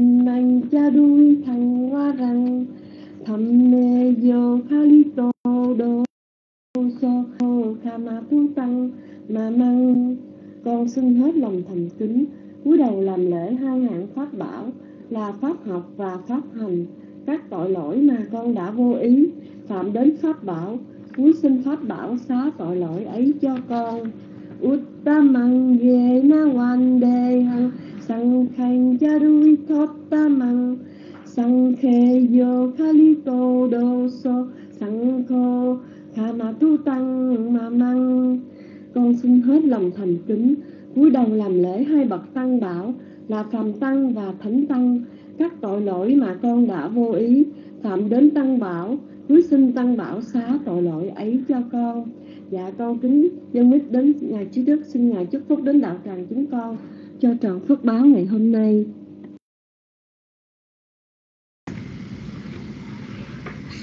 nành cha đuôi thằng hoa rằng, thầm mê vô kha li tô đô so kha ma tu tăng mà năng. Con xin hết lòng thành kính, cúi đầu làm lễ hai hạng pháp bảo là pháp học và pháp hành. Các tội lỗi mà con đã vô ý phạm đến pháp bảo, cúi xin pháp bảo xá tội lỗi ấy cho con. Uttamang ye na wan de hằng sang khanh cha đuôi sang yo kali doso đô so sang khô tu tăng ma măng. Con xin hết lòng thành kính, cúi đầu làm lễ hai bậc tăng bảo, là phàm tăng và thánh tăng. Các tội lỗi mà con đã vô ý, phạm đến tăng bảo, cúi xin tăng bảo xá tội lỗi ấy cho con. Dạ con kính dân mít đến ngài trí đức, xin ngài chúc phúc đến đạo tràng chúng con cho trọn phước báo ngày hôm nay.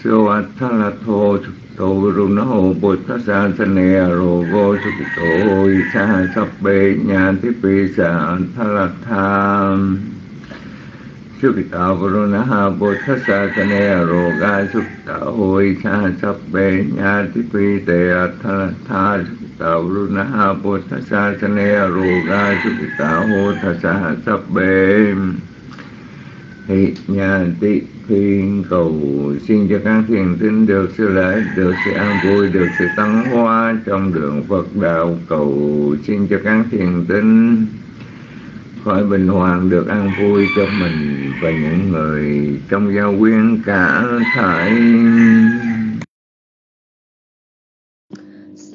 Swatthalatho Chukto Runaho Nè Rô Vô Chukto Isa Sabbe Nyanti Pisa Thalatham Sukita Varunaha Buddhasa Rô Ga Sukta Hoi Sa Sabbe Nyanti Pisa Thalatha Sukita Varunaha Buddhasa Sanero Ga Sukita Hoi Thasa Sabbe Thị nhà tị thiên cầu xin cho các thiền tín được sự lễ, được sự an vui, được sự tăng hoa trong đường Phật đạo cầu xin cho các thiền tín khỏi bình hoàng được an vui cho mình và những người trong giao quyến cả thải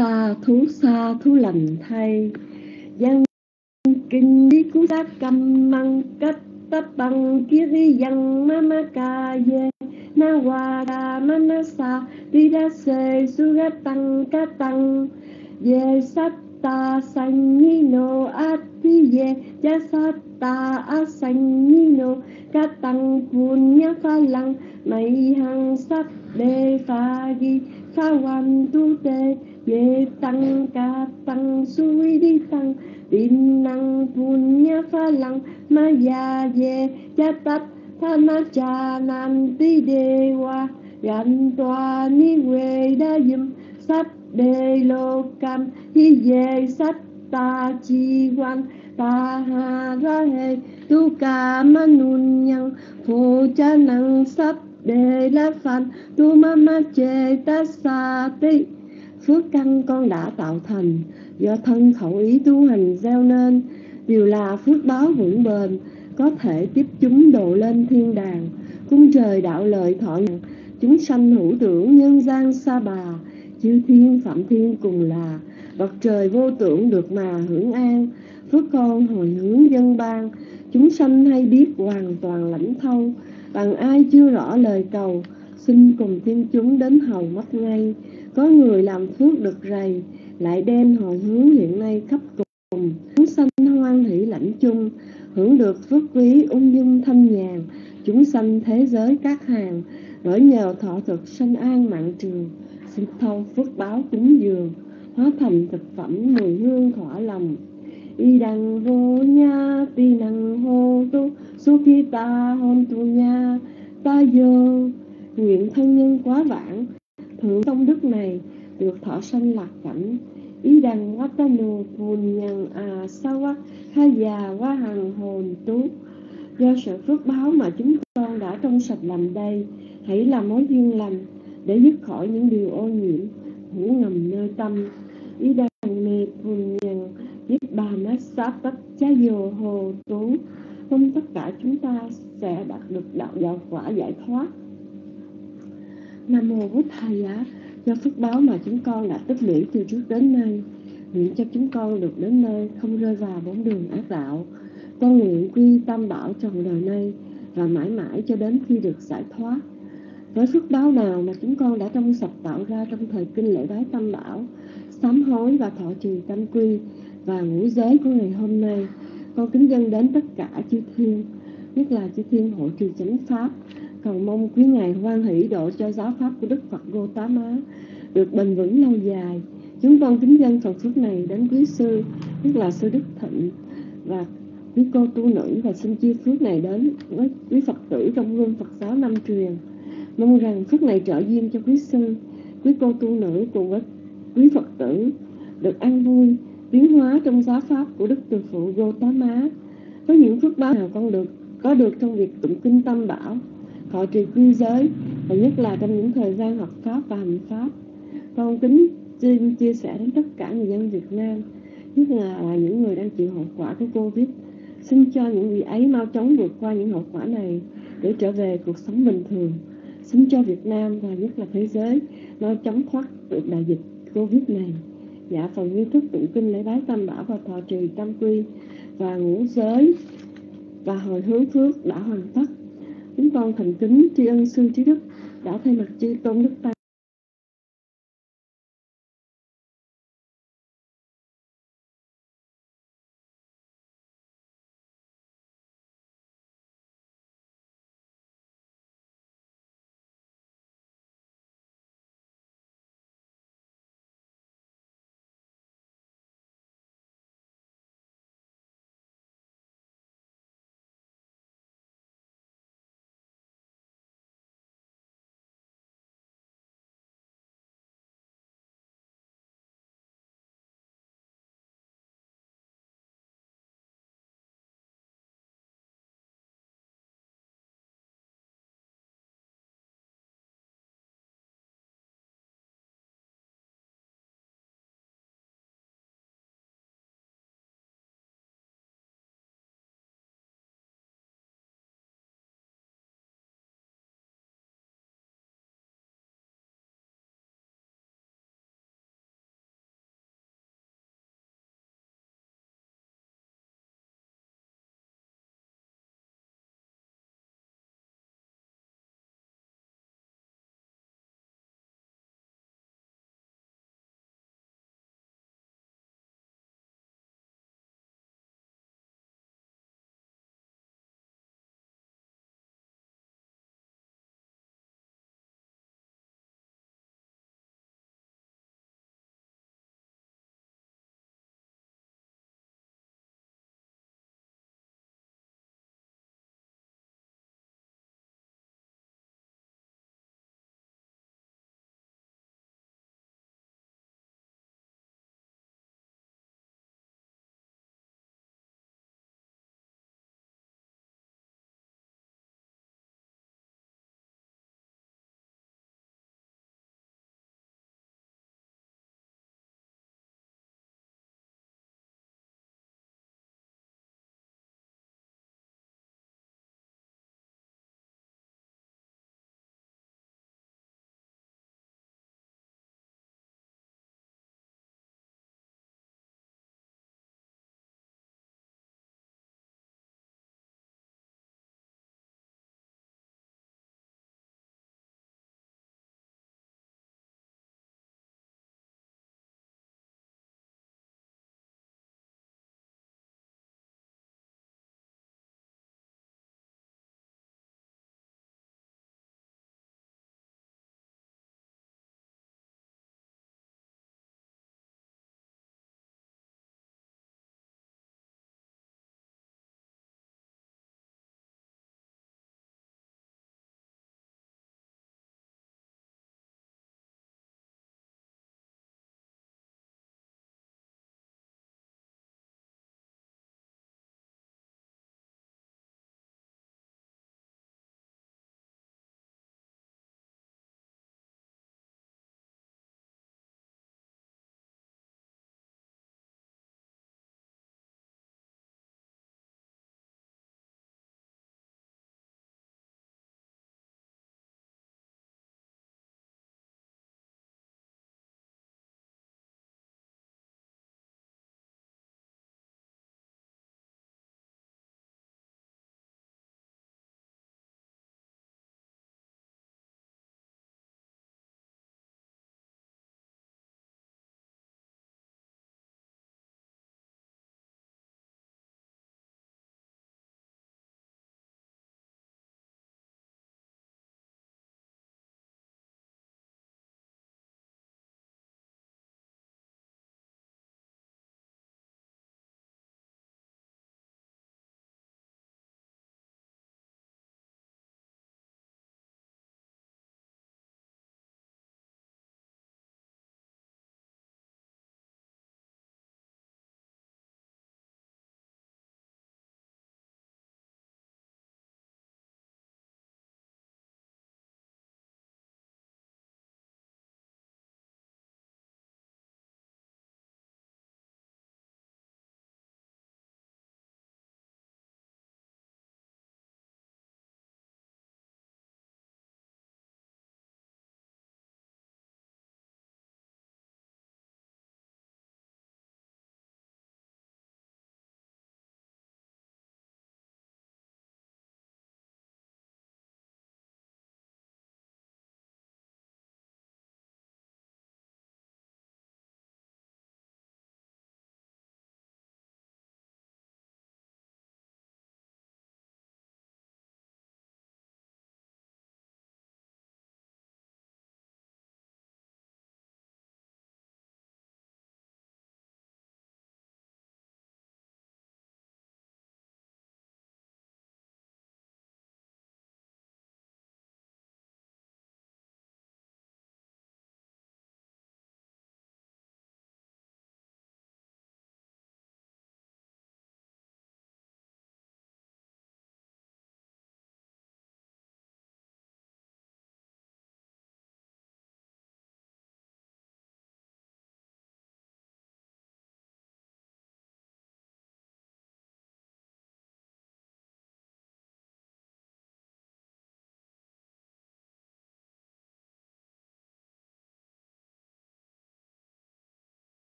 xa, thú xa, thú lành thay. Dân kinh đi cú đá cầm măng, cách tapang kiri yang mama ye na wa ra mana sa đi đá se ca tăng ye satta sanyino ati ye jasata asanyino katang pha lăng mai hằng sắc đề pha ghi pha hoàn tu tê ye tăng ca tăng suy đi tăng. Tin năng punya phalang maya ye yatat thana cha nan ti dewa yan toa ni we da yum sat đề lô cam, hi ye sat ta chi quan. Ta ha ra hệ tu ca ma nun yang phụ cha năng sắp đề la phan, tu ma ma chê ta sa ti phước căn con đã tạo thành. Do thân khẩu ý tu hành gieo nên, đều là phước báo vững bền, có thể tiếp chúng độ lên thiên đàng, cung trời đạo lợi thọ nhận chúng sanh hữu tưởng nhân gian sa bà, chư thiên phạm thiên cùng là. Bậc trời vô tưởng được mà hưởng an, phước con hồi hướng dân ban. Chúng sanh hay biết hoàn toàn lãnh thâu, bằng ai chưa rõ lời cầu, xin cùng thiên chúng đến hầu mắt ngay có người làm phước được rầy, lại đem hồi hướng hiện nay khắp cùng. Chúng sanh hoan hỷ lãnh chung, hưởng được phước quý ung dung thanh nhàn. Chúng sanh thế giới các hàng bởi nhờ thọ thực sanh an mạng trường xin thâu phước báo cúng dường, hóa thành thực phẩm mùi hương thỏa lòng. Y đằng vô nha, ti năng hô tu, su khi ta hôn tu nha. Ta vô, nguyện thân nhân quá vãng thượng công đức này, được thọ sanh lạc cảnh. Ý đằng quá ta nô phùn nhân à sao quá ha già quá hằng hồn tú. Do sự phước báo mà chúng con đã trong sạch làm đây, hãy làm mối duyên lành để dứt khỏi những điều ô nhiễm, ngủ ngầm nơi tâm. Ý đằng mê punyan nhân biết bà nó sát tất cha dồ hồ tú. Mong tất cả chúng ta sẽ đạt được đạo giáo quả giải thoát nam mô bút thầy giá do phước báo mà chúng con đã tích lũy từ trước đến nay, nguyện cho chúng con được đến nơi không rơi vào bốn đường ác đạo. Con nguyện quy tam bảo trong đời nay và mãi mãi cho đến khi được giải thoát. Với phước báo nào mà chúng con đã trong sạch tạo ra trong thời kinh lễ bái tam bảo, sám hối và thọ trì tam quy và ngũ giới của ngày hôm nay, con kính dân đến tất cả chư thiên, nhất là chư thiên hội trì chánh pháp cầu mong quý ngài hoan hỷ độ cho giáo pháp của đức phật Gotama được bền vững lâu dài chúng con kính dân phần phước này đến quý sư nhất là sư đức thịnh và quý cô tu nữ và xin chia phước này đến với quý Phật tử trong gương Phật giáo năm truyền. Mong rằng phước này trợ duyên cho quý sư, quý cô tu nữ cùng với quý Phật tử được an vui, tiến hóa trong giáo pháp của Đức Từ Phụ Gotama. Có những phước báo nào con được có được trong việc tụng kinh tâm bảo, họ trì quy giới và nhất là trong những thời gian học pháp và hành pháp. Con kính xin chia sẻ đến tất cả người dân Việt Nam, nhất là những người đang chịu hậu quả của Covid Xin cho những vị ấy mau chóng vượt qua những hậu quả này để trở về cuộc sống bình thường. Xin cho Việt Nam và nhất là thế giới mau chóng thoát được đại dịch Covid này. Dạ phần nghi thức tụng kinh lễ bái tam bảo và thọ trì tam quy và ngũ giới và hồi hướng phước đã hoàn tất. Chúng con thành kính tri ân sư trí đức đã thay mặt chư tôn đức tăng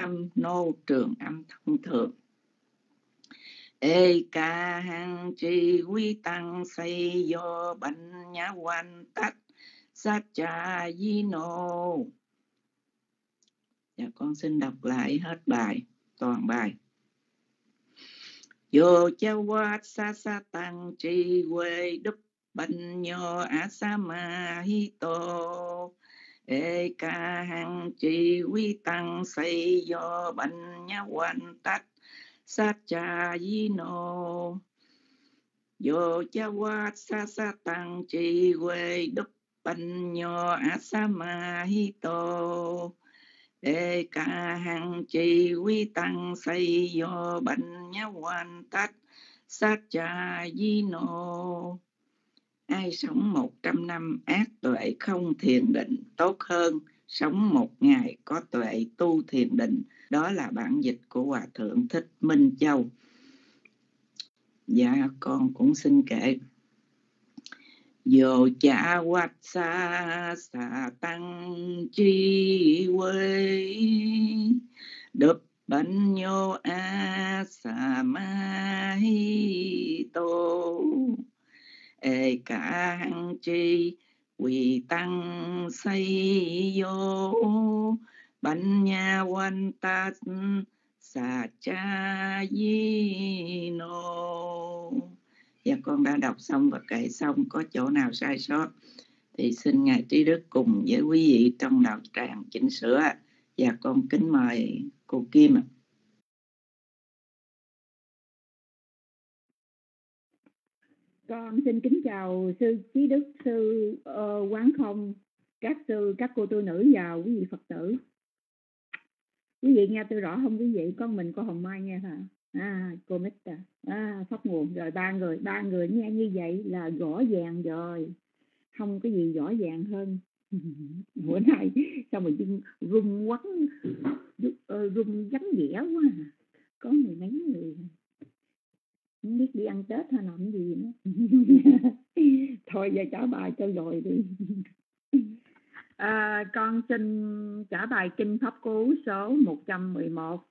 âm nô trường âm thông thường. Ê ca hăng chi quy tăng xây do bệnh nhã quan tách sát cha di nô. Dạ con xin đọc lại hết bài, toàn bài. Vô cha quát sa sa tăng chi quê đúc bệnh nhô a sa ma hi tô ê ca hăng chi quy tăng xây do bành nhã quan tách, sát cha di nô. Do cha quát sa sa tăng chi quê đúc bành nho a sa ma hi tô. Ê ca hằng chi quy tăng xây do bành nhá hoàn tách, sát cha di nô ai sống một trăm năm ác tuệ không thiền định tốt hơn, sống một ngày có tuệ tu thiền định. Đó là bản dịch của hòa thượng thích minh châu. Dạ con cũng xin kể. Yo cha wat xa xa tăng chi quê. Đập bánh nhô a, xa ma hi tô ê cả hăng chi, quỳ tăng say vô bánh nha quan ta xà cha di nô và con đã đọc xong và kể xong, có chỗ nào sai sót thì xin ngài trí đức cùng với quý vị trong đạo tràng chỉnh sửa. và con kính mời cô Kim ạ. Con xin kính chào sư trí đức, sư uh, quán không, các sư, các cô tu nữ và quý vị Phật tử. Quý vị nghe tôi rõ không quý vị? Con mình có Hồng Mai nghe hả? à cô mít à. à phát nguồn rồi ba người ba người nghe như vậy là rõ ràng rồi không có gì rõ ràng hơn bữa nay sao mà dưng rung quắn ờ, rung vắng vẻ quá à. có mười mấy người không biết đi ăn tết hay làm gì nữa. Thôi giờ trả bài cho rồi đi. À, con xin trả bài kinh pháp cú số 111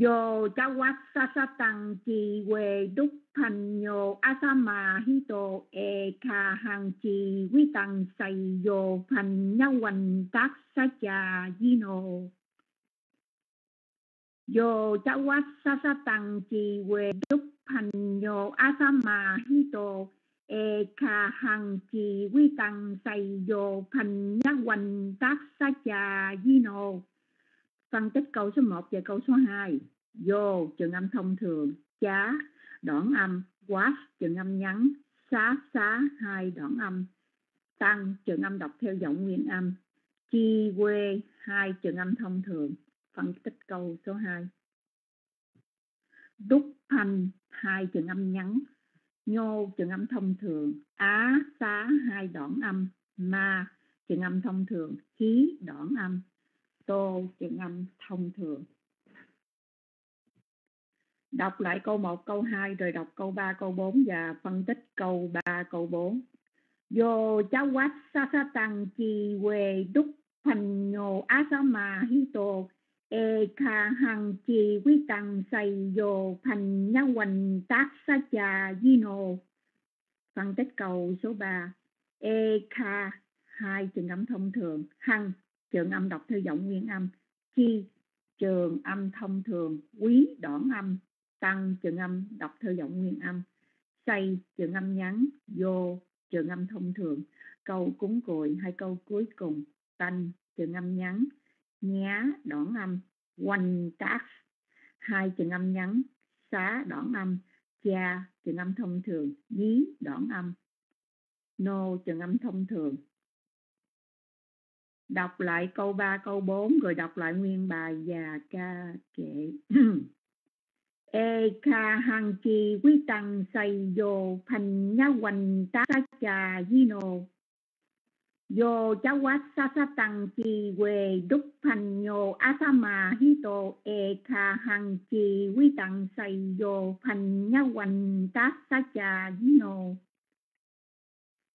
Yo chawat sasatang chi we đúc thành nhô asama hito e ka hang chi vi tăng say yo thành nhau quanh tác sa cha yino Yo chawat sasatang chi we đúc pan yo asama hito e ka hang chi wi tăng say yo pan nhau quanh tác sa cha yino Phân tích câu số 1 và câu số 2. Vô trường âm thông thường, chá, đoạn âm, quá trường âm ngắn, xá xá hai đoạn âm, tăng trường âm đọc theo giọng nguyên âm, chi quê hai trường âm thông thường. Phân tích câu số 2. Đúc thanh hai trường âm ngắn, nhô trường âm thông thường, á xá hai đoạn âm, ma trường âm thông thường, khí đoạn âm, tô chữ âm thông thường đọc lại câu 1, câu 2 rồi đọc câu 3, câu 4 và phân tích câu 3, câu 4 Yo cháu quát sa sa tăng chi we duk thành nhô á sa e kha hằng chi quý tăng say yo thành nhá hoành tác sa cha di nô phân tích câu số 3 e kha, hai trường âm thông thường. Hằng, trường âm đọc theo giọng nguyên âm. Chi, trường âm thông thường. Quý, đoạn âm. Tăng, trường âm đọc theo giọng nguyên âm. Say trường âm ngắn vô trường âm thông thường. Câu cúng cùi, hai câu cuối cùng. Tanh, trường âm ngắn nhá đoạn âm. Quanh tác hai trường âm ngắn xá đoạn âm. Cha trường âm thông thường. Nhí đoạn âm. Nô trường âm thông thường. Đọc lại câu 3, câu 4 rồi đọc lại nguyên bài và ca kệ. E kha hang chi quý tăng say vô thành nhá quanh tá cha di nô. Yo cháu quá tăng chi we đúc thành nhô asama hito e kha hằng chi quý tăng say yo thành nhá quanh tá sa cha yino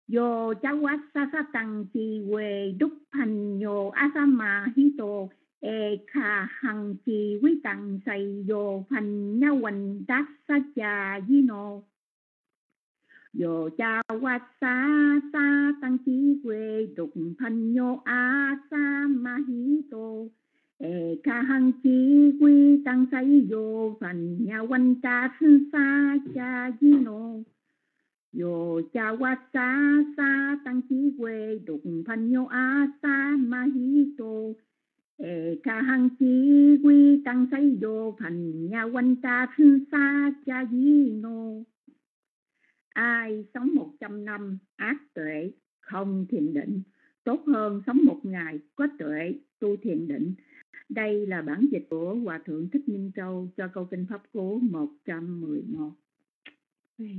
Yo cháu quá tăng chi we đúc thành nhô asama hito e kha hằng chi quý tăng say yo phanh nha quanh đắc sa cha yino yo cha wa sa sa tăng chi quê đục thân nhô a, sa ma hi tô e ca hăng chi quy tăng say vô phanh nha quanh sinh sa cha di nô yo cha wa sa sa tăng chi quê đục thân nhô a, sa ma hi tô e ca hăng chi quy tăng say yo phần nhà quanh cha sinh xa cha di nô ai sống một trăm năm ác tuệ, không thiền định. Tốt hơn sống một ngày có tuệ, tu thiền định. Đây là bản dịch của Hòa Thượng Thích Minh Châu cho câu kinh Pháp Cú 111.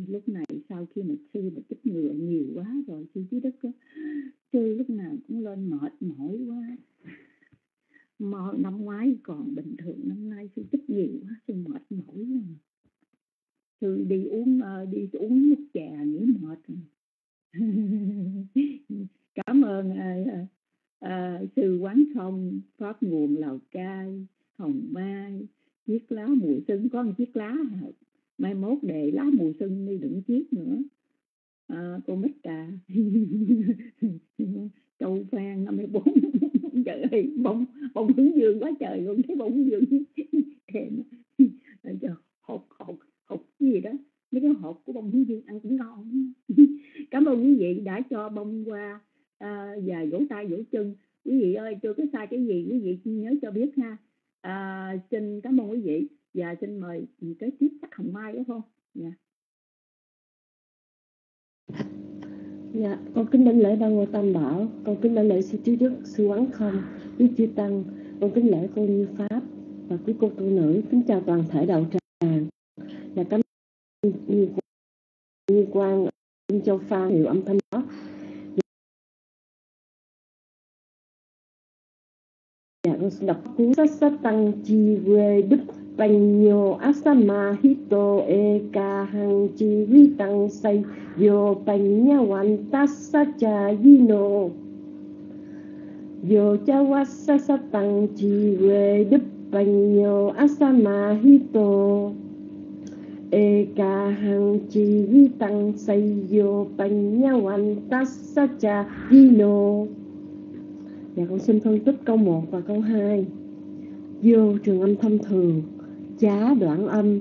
Lúc này sau khi mà sư mà chích ngựa nhiều quá rồi, sư chí đất sư lúc nào cũng lên mệt mỏi quá. Mà năm ngoái còn bình thường, năm nay sư tích nhiều quá, sư mệt mỏi rồi sư đi uống ờ, đi uống nước trà nghỉ mệt. Cảm ơn uh, uh, sư quán không pháp nguồn lào cai hồng mai chiếc lá mùi xuân có một chiếc lá mai mốt để lá mùi xuân đi đựng chiếc nữa. À, cô mít trà châu phan năm mươi bốn trời ơi bông bông hướng dương quá trời luôn thấy bông hướng dương. Thèm hột hột hộp gì đó mấy cái hộp của bông hướng dương ăn cũng ngon. Cảm ơn quý vị đã cho bông qua à, và vỗ tay vỗ chân. Quý vị ơi chưa có sai cái gì quý vị nhớ cho biết ha. À, xin cảm ơn quý vị và xin mời cái tiếp sắc hồng mai đúng không dạ. Yeah. Dạ, con kính đảnh lễ ba ngôi tam bảo, con kính đảnh lễ sư trí đức, sư quán không, quý chư tăng, con kính lễ cô như pháp và quý cô tu nữ, kính chào toàn thể đạo tràng và cảm ơn như, như quan Kim Châu Phan hiệu âm thanh đó. Dạ, con xin đọc cú sát sát tăng chi quê đức Panyo asama hito e ka hang chi vi tăng say yo panya wan tassa cha yino yo cha wasa sa tăng chi quê đức panyo asama hito e ca hằng chi vi tăng say yo panya wan sa cha yino Dạ con xin phân tích câu 1 và câu 2 Vô trường âm thông thường, chá đoạn âm.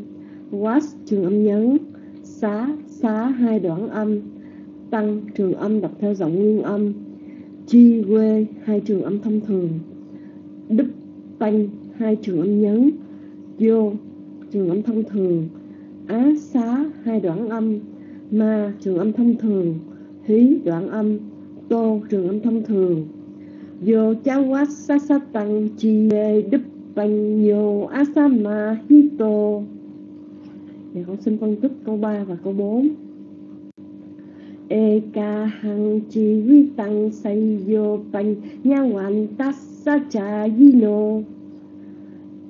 Was trường âm nhấn, xá xá hai đoạn âm. Tăng trường âm đọc theo giọng nguyên âm. Chi quê, hai trường âm thông thường. Đức tanh hai trường âm nhấn. Vô trường âm thông thường á xá hai đoạn âm, ma trường âm thông thường, hí đoạn âm, tô trường âm thông thường. Vô cháu quá sa sa tăng, chi đức Panyo Asama tô. Dạ con xin phân tích câu 3 và câu 4 Eka hằng chi vi tăng, say vô pan nha hoàn tassa cha yino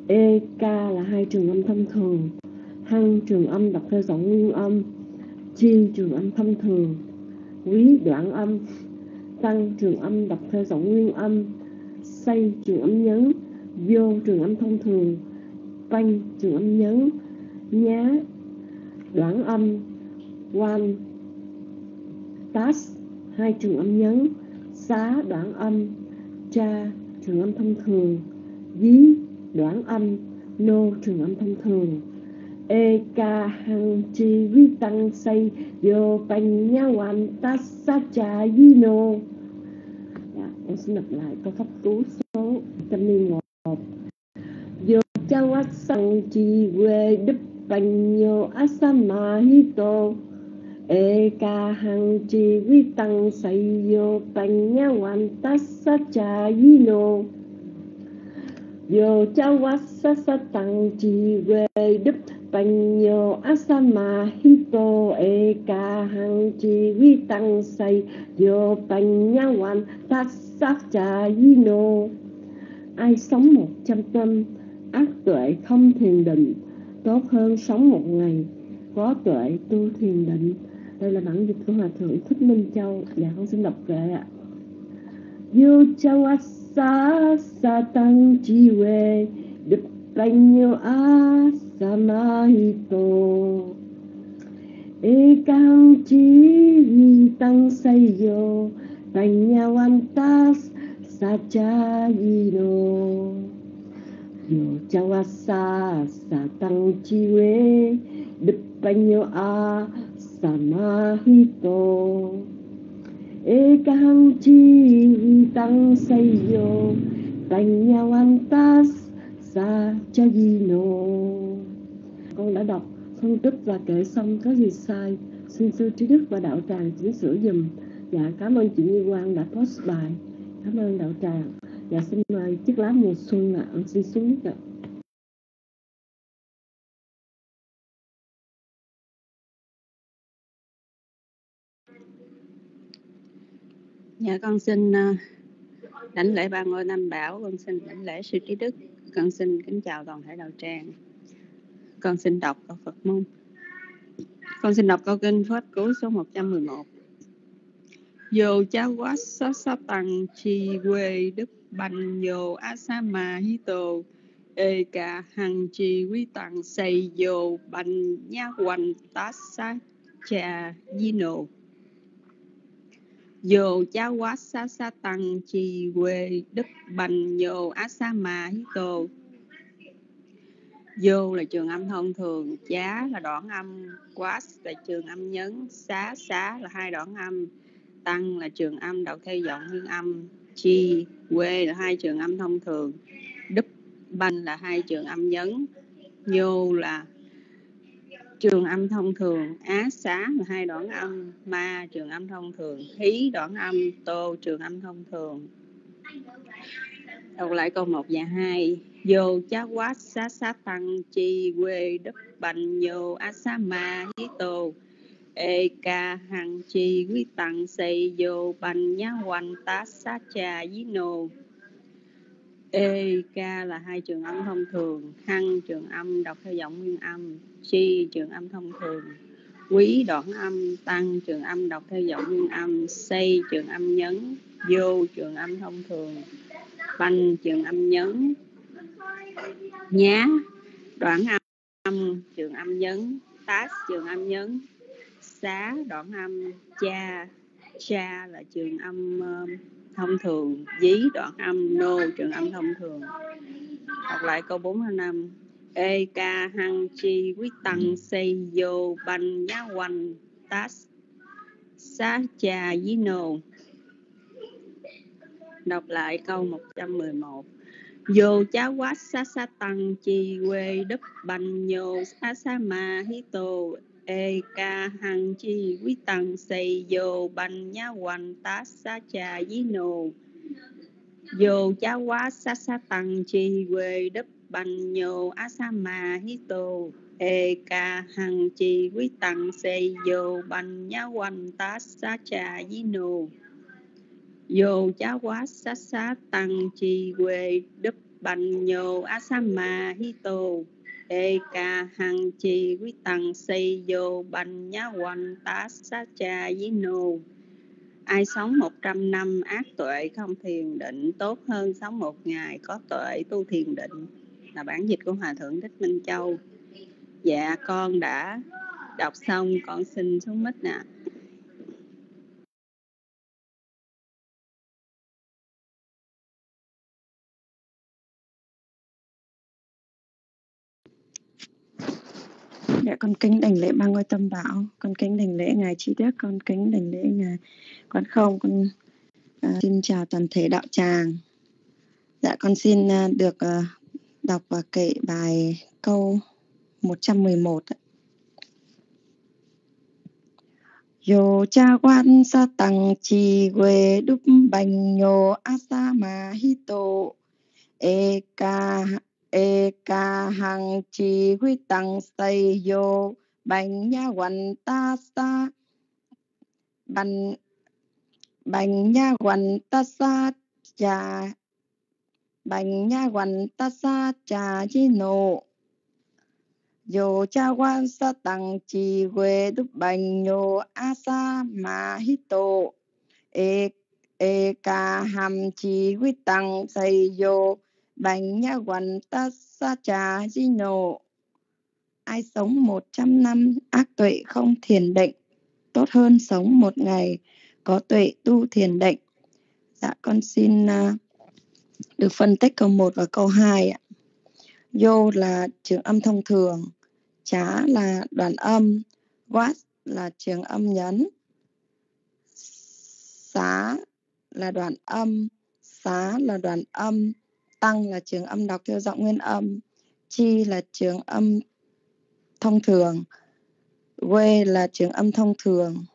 Eka là hai trường âm thông thường thân trường âm đọc theo giọng nguyên âm Chi trường âm thông thường, Quý đoạn âm, Tăng trường âm đọc theo giọng nguyên âm, Say trường âm nhấn, vô trường âm thông thường quanh trường âm nhấn, nhá, đoạn âm quan tas, hai trường âm nhấn, xá đoạn âm, cha trường âm thông thường dí đoạn âm nô trường âm thông thường e ca hằng chi vi tăng say vô panh nha hoàn ta sa cha yi no dạ, xin đọc lại câu pháp cú số 101 yo cha wat sang chi we đức panyo asama hito e ca hằng chi vi tăng say yo panh nha hoàn ta sa cha yino Yo chawat sa sa tăng chi we đức panyo asama hito e ka hang chi vi tăng say yo panya wan sát cha yino ai sống một trăm năm, ác tuệ không thiền định, tốt hơn sống một ngày, có tuệ tu thiền định. Đây là bản dịch của hòa thượng thích minh châu. Dạ con xin đọc kệ ạ. Yo chawasa satang jiwe Depanyo samahito Ekang jiwi tang sayo Tanyawantas sajayino Yo chawasa satang chiwe Depanyo a samahito Ekang chi tăng sayo Panyawantas sa chayino con đã đọc phân tích và kể xong có gì sai Xin sư trí đức và đạo tràng chỉnh sửa dùm Dạ cảm ơn chị Như Quang đã post bài Cảm ơn đạo tràng Dạ xin mời chiếc lá mùa xuân ạ à. Xin xuống ạ. Dạ con xin ờ, đảnh lễ ba ngôi nam bảo, con xin đảnh lễ sư trí đức, con xin kính chào toàn thể đạo tràng. Con xin đọc câu Phật môn. Con xin đọc câu kinh Pháp Cú số 111. Dù cha quá sát sát tăng chi quê đức bành dồ a ma hi tô ê cả hằng chi quý tăng xây dồ bành nha hoành tá sa cha di nộ Dồ cha quá sa sa tăng trì quê đức bành dồ á sa ma hi tô Vô là trường âm thông thường, giá là đoạn âm, quá là trường âm nhấn, xá xá là hai đoạn âm, tăng là trường âm đầu theo giọng nguyên âm, chi quê là hai trường âm thông thường, đúc banh là hai trường âm nhấn, vô là trường âm thông thường á xá là hai đoạn âm ma trường âm thông thường hí đoạn âm tô trường âm thông thường. Đọc lại câu 1 và 2 vô chá quá xá xá tăng, chi quê đất bành nhô á xá ma hí tô. Ê ca hằng chi quý tăng, xây vô bành nhá hoành, tá xá trà dí nô. Ê ca là hai trường âm thông thường, hăng trường âm đọc theo giọng nguyên âm, chi trường âm thông thường. Quý đoạn âm, tăng trường âm đọc theo giọng nguyên âm, xây trường âm nhấn, vô trường âm thông thường. Banh trường âm nhấn nhá đoạn âm trường âm nhấn. Tát trường âm nhấn. Xá đoạn âm. Cha cha là trường âm uh, thông thường. Dí đoạn âm. Nô trường âm thông thường. Đọc lại câu 45 ê ca hăng chi quý tăng xây vô banh nhá quanh tát xá cha dí nô. Đọc lại câu 111 Vô chá quá xa xa tăng, chi quê đất bành nhô xa xa mà hí tô. Ê ca hằng chi quý tăng, xây vô bành nhá hoành tá sa cha dí nô. Vô chá quá xa xa tăng, chi quê đất bành nhô á xa mà hí tô. Ê ca hằng chi quý tăng, xây vô bành nhá hoành tá sa cha dí nô vô chá quá sát sát tăng chi quê đất bành nhô asama sa ma hí tô ê ca hằng chi quý tăng xây vô bành nhá hoành tá sát cha với nô. Ai sống 100 năm ác tuệ không thiền định, tốt hơn sống một ngày có tuệ tu thiền định. Là bản dịch của hòa thượng thích minh châu. Dạ con đã đọc xong, con xin xuống mít nè. Dạ con kính đảnh lễ ba ngôi tâm bảo, con kính đảnh lễ ngài trí đức, con kính đảnh lễ ngài quán không, con uh, xin chào toàn thể đạo tràng. Dạ con xin uh, được uh, đọc và kể bài câu 111 ạ. Yo cha quan sa tăng chi quê đúc bành nhô asama hito e ca e ca hằng chi huy tăng say yo bành nha hoành ta sa. Bành bành nha hoành ta sa, cha. Bành nha hoành ta sa, cha chi nộ Yo cha quan sa tăng chi huệ đúc bành nhô a sa ma hi tô e e ca ham chi huy tăng say yo bánh nha quần ta sa trà di nộ ai sống một trăm năm ác tuệ không thiền định. Tốt hơn sống một ngày có tuệ tu thiền định. Dạ con xin uh, được phân tích câu 1 và câu 2 ạ. vô là trường âm thông thường, trá là đoạn âm, quát là trường âm nhấn, xá là đoạn âm, xá là đoạn âm, tăng là trường âm đọc theo giọng nguyên âm, chi là trường âm thông thường, quê là trường âm thông thường,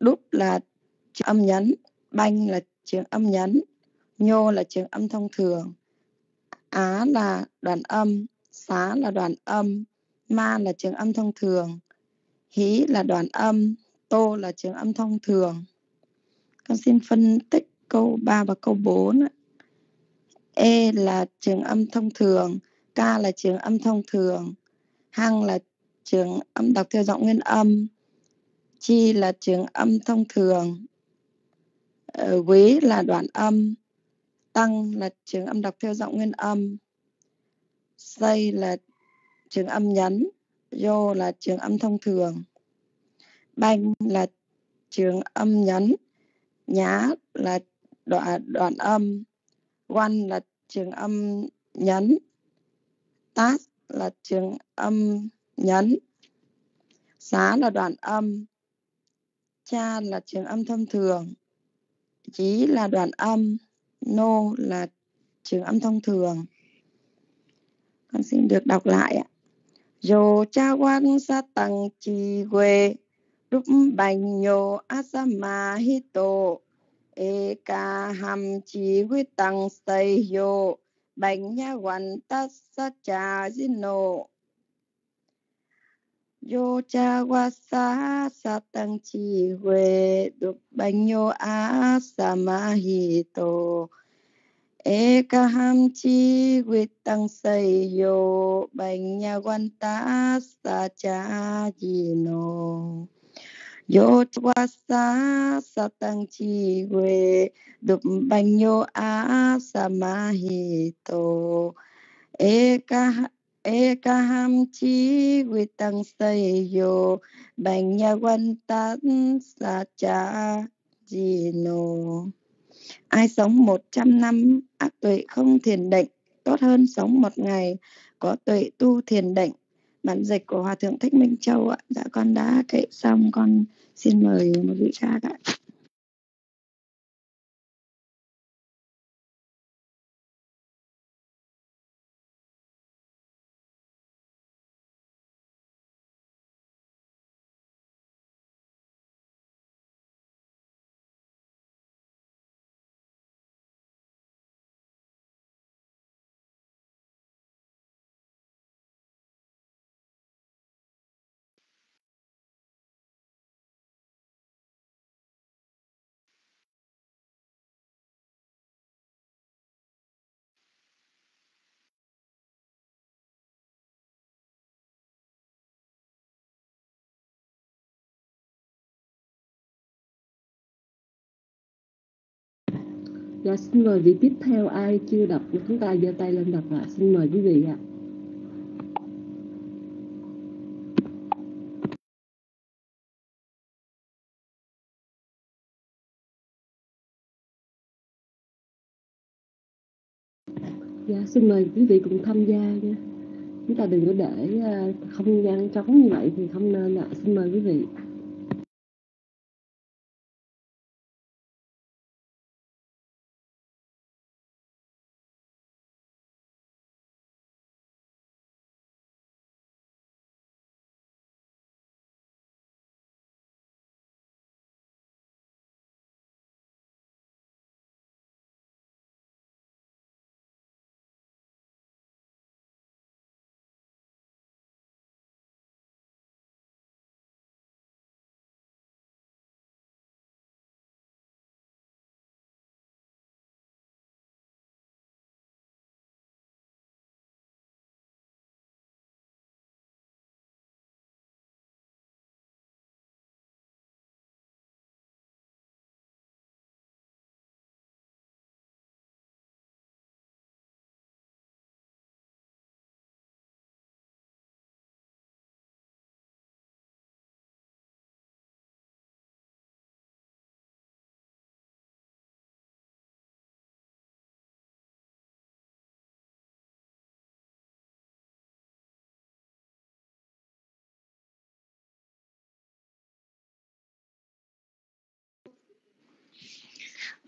đúc là trường âm nhấn, banh là trường âm nhấn, nhô là trường âm thông thường, á là đoạn âm, xá là đoạn âm, ma là trường âm thông thường, hí là đoạn âm, tô là trường âm thông thường. Con xin phân tích câu 3 và câu 4. E là trường âm thông thường, K là trường âm thông thường, hăng là trường âm đọc theo giọng nguyên âm, chi là trường âm thông thường, ờ, quý là đoạn âm, tăng là trường âm đọc theo giọng nguyên âm, xây là trường âm nhấn, vô là trường âm thông thường, banh là trường âm nhấn, nhá là đoạn, đoạn âm, quan là trường âm nhấn, tát là trường âm nhấn, xá là đoạn âm, cha là trường âm thông thường, chí là đoạn âm, nô là trường âm thông thường. Con xin được đọc lại ạ. Yo cha quan sa tăng chi quê đúc bành nhô asama hito e ca ham chi quy tăng say yo. Bành nha quan tất sa cha zino yo cha qua sa sa tăng chi quê Rup bành nhô asama ca Ekaham chi quy tăng say yo. Bành nha quan tất sa cha di no yo chwa sa sa tăng chi we đục bang yo a sa ma hi to Eka ham chi quyết tăng say yo bành nhà quan ta sa cha di no Ai sống 100 năm ác tuệ không thiền định, tốt hơn sống một ngày có tuệ tu thiền định. Bản dịch của Hòa Thượng Thích Minh Châu ạ. Dạ con đã kệ xong, con xin mời một vị khác ạ. Rồi xin mời vị tiếp theo, ai chưa đọc, chúng ta giơ tay lên đọc ạ. Xin mời quý vị ạ. Dạ xin mời quý vị cùng tham gia nha. Chúng ta đừng có để à, không gian trống như vậy thì không nên ạ. Xin mời quý vị.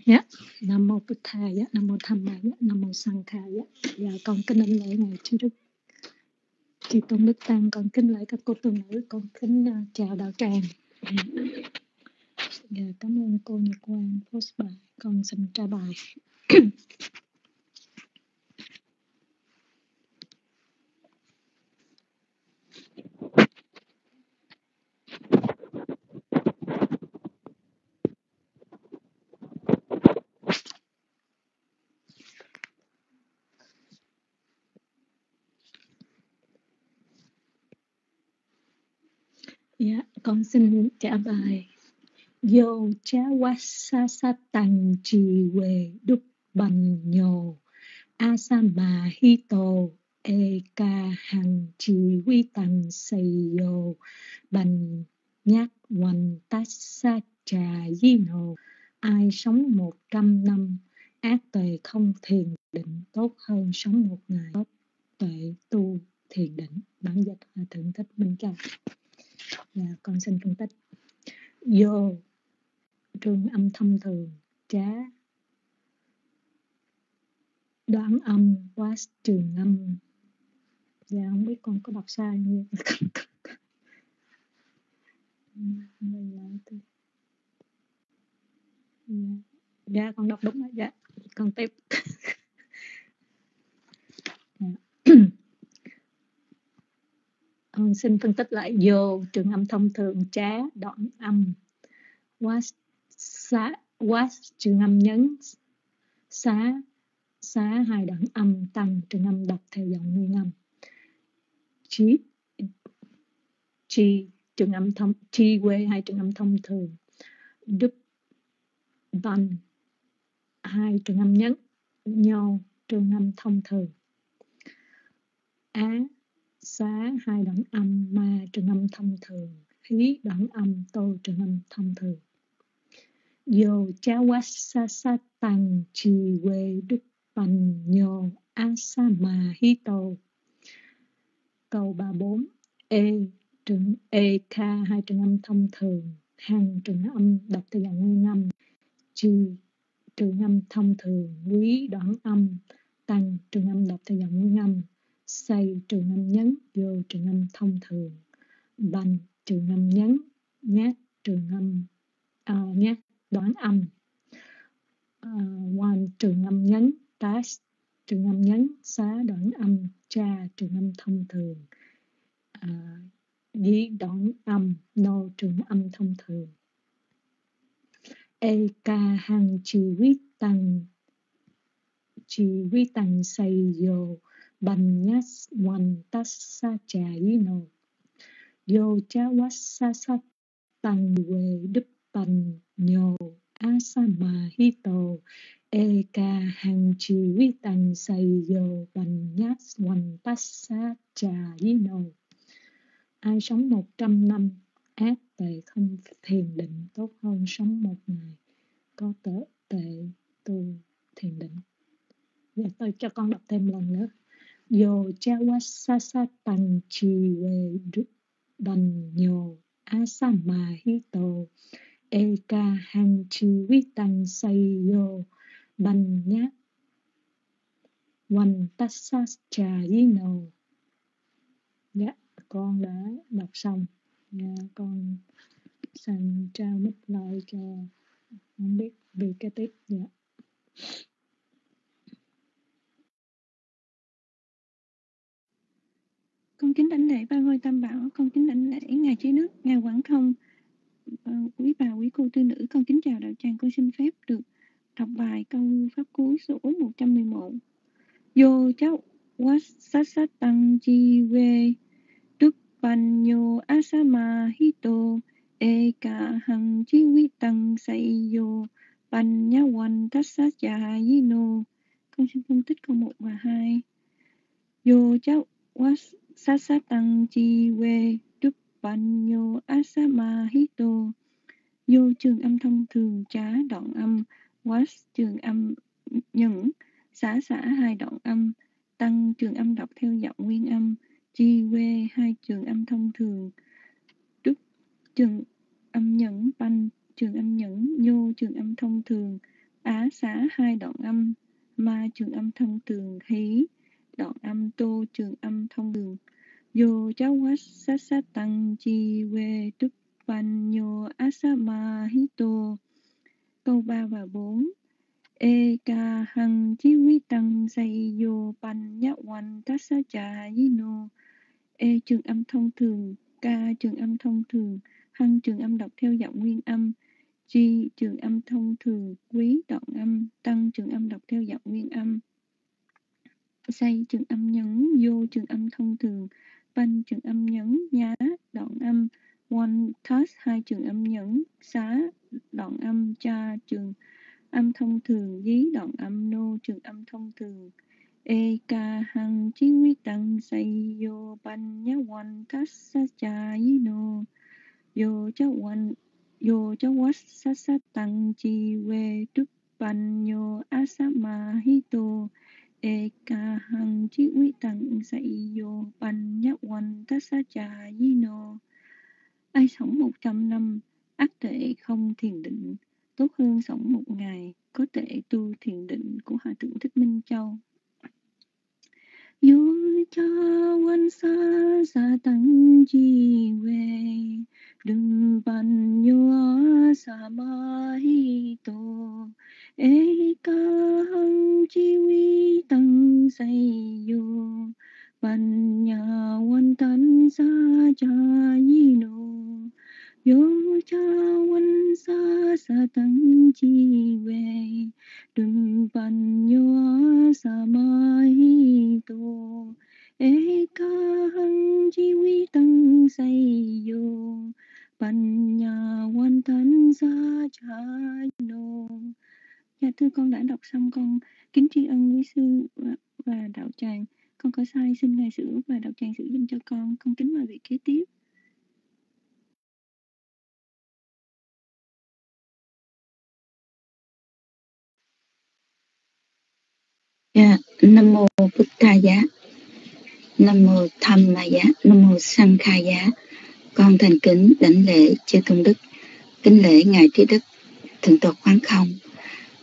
Dạ, Nam mô Bụt Thầy, dạ, Nam mô Tham Mai, dạ, Nam mô Sang Khai, dạ. Dạ, con kính đảnh lễ ngài Chúa đức chư tôn đức tăng, con kính lễ các cô tu nữ, con kính uh, chào đạo tràng. Dạ, cảm ơn cô Nhật Quang post bài, con xin tra bài. Dạ, con xin trả bài. Yo cha wasa sa tăng chi we đúc bằng nhồ. Asama hito e ca hằng chi vi tăng say yo bằng nhát hoành tát sa trà di nồ. Ai sống một trăm năm, ác tuệ không thiền định. Tốt hơn sống một ngày tốt tuệ tu thiền định. Bản dịch à, hòa thượng thích minh ca dạ con xin phân tích. Vô trường âm thông thường trá. Đoán âm quá trường âm. Dạ không biết con có đọc sai như Đây dạ. dạ con đọc đúng rồi dạ. Con tiếp. Dạ con xin phân tích lại. Vô trường âm thông thường trá đoạn âm. Quá xá, quá trường âm nhấn. Xá xá hai đoạn âm tăng trường âm đọc theo giọng nguyên âm. Chi chi trường âm thông, chi quê hai trường âm thông thường. Đức, văn hai trường âm nhấn nhau trường âm thông thường. Á xá hai đoạn âm ma trường âm thông thường hí đoạn âm tô trường âm thông thường. Yo sa tăng chi quê đức bành nhô asama tô. Câu 34 e trường e k hai trường âm thông thường, hàng trường âm đọc theo giọng nguyên âm. Chi trường âm thông thường, quý đoạn âm tăng trường âm đọc theo giọng nguyên âm say trường âm nhấn vô trường âm thông thường. Bành trường âm nhấn nhát trường âm uh, à, nhát đoán âm. Uh, one trường âm nhấn dash trường âm nhấn xá đoạn âm cha trường âm thông thường. À, uh, dí đoạn âm no trường âm thông thường. E ca hằng chi huyết tăng chi huyết tăng say vô ban nhát one tát sa cha yo cha wat sa sa tăng về đức asama hito eka hang chi vi say yo bành nhát sa trà nô ai, sống một trăm năm ác tệ không thiền định tốt hơn sống một ngày. Có tệ tệ tu thiền định dạ, giờ tôi cho con đọc thêm lần nữa yo cha wa sa sa tăng chi về đức bành nhô asama hito e chi yo Dạ, con đã đọc xong. Dạ, Con xin trao mic lại cho Không biết vì cái tiếp Dạ. Con kính đảnh lễ ba ngôi tam bảo, con kính đảnh lễ ngài trí đức, ngài quảng thông, ờ, quý bà, quý cô tư nữ, con kính chào đạo tràng, con xin phép được đọc bài câu pháp cú số 111. vô cháu quát sát sát tăng chi về đức ban nhô asama hito e cả hằng chi vi tăng say yo ban nhã quan tát sát cha yino. Con xin phân tích câu 1 và 2. vô cháu wat sát sát tăng chi ve đức ban yo asama hito Vô trường âm thông thường trá đoạn âm. Was trường âm những xả xả hai đoạn âm. Tăng trường âm đọc theo giọng nguyên âm. Chi quê hai trường âm thông thường. Đức trường âm nhẫn banh trường âm nhẫn nhô trường âm thông thường. Á xá hai đoạn âm. Ma trường âm thông thường. Hí đoạn âm tô trường âm thông thường Yo sát sát tăng chi we túc văn yo asama hito câu 3 và 4 e ca hằng chi quý tăng say yo pan nhá quan tát sa cha yino e trường âm thông thường, ca trường âm thông thường hăng trường âm đọc theo giọng nguyên âm. Chi trường âm thông thường, quý đoạn âm, tăng trường âm đọc theo giọng nguyên âm say trường âm nhấn, vô trường âm thông thường. Banh trường âm nhấn, nhá, đoạn âm. One thus hai trường âm nhấn. Xá, đoạn âm. Cha trường âm thông thường. Dí, đoạn âm. Nô trường âm thông thường. E ca hằng chí quy tăng. Say, vô ban nhá, one thus sa cha, dí, nô. Vô cha one, vô cha wat sa sa tăng, chi, we trước ban yo asama hito e ca hằng chi quy tặng dạy vô bành nhắc quanh tất sa trà di nô ai sống một trăm năm, ác tệ không thiền định. Tốt hơn sống một ngày, có tệ tu thiền định của hòa thượng thích minh châu. Yo cha wan sa sa tăng chi về đừng bàn yo sa ma hi tô ê ca hăng chi vi tăng say yo bàn nhà quan Tấn sa cha yi nô. Yo cha quan sa sa tăng chi về đừng bàn yo sa ma hi tô ê ca hăng chi vi tăng say yo văn nhà quan thân sa cha nô Dạ thưa con đã đọc xong con kính tri ân quý sư và, đạo tràng. Con có sai xin ngài sửa và đạo tràng sửa dùm cho con. Con kính mời vị kế tiếp. Dạ, Nam mô Bụt thầy Giá. Nam mô Tham Ma Giá, Nam mô Sang Kha Giá. Con thành kính đảnh lễ chư tôn đức, kính lễ ngài trí đức, thượng tọa quán không.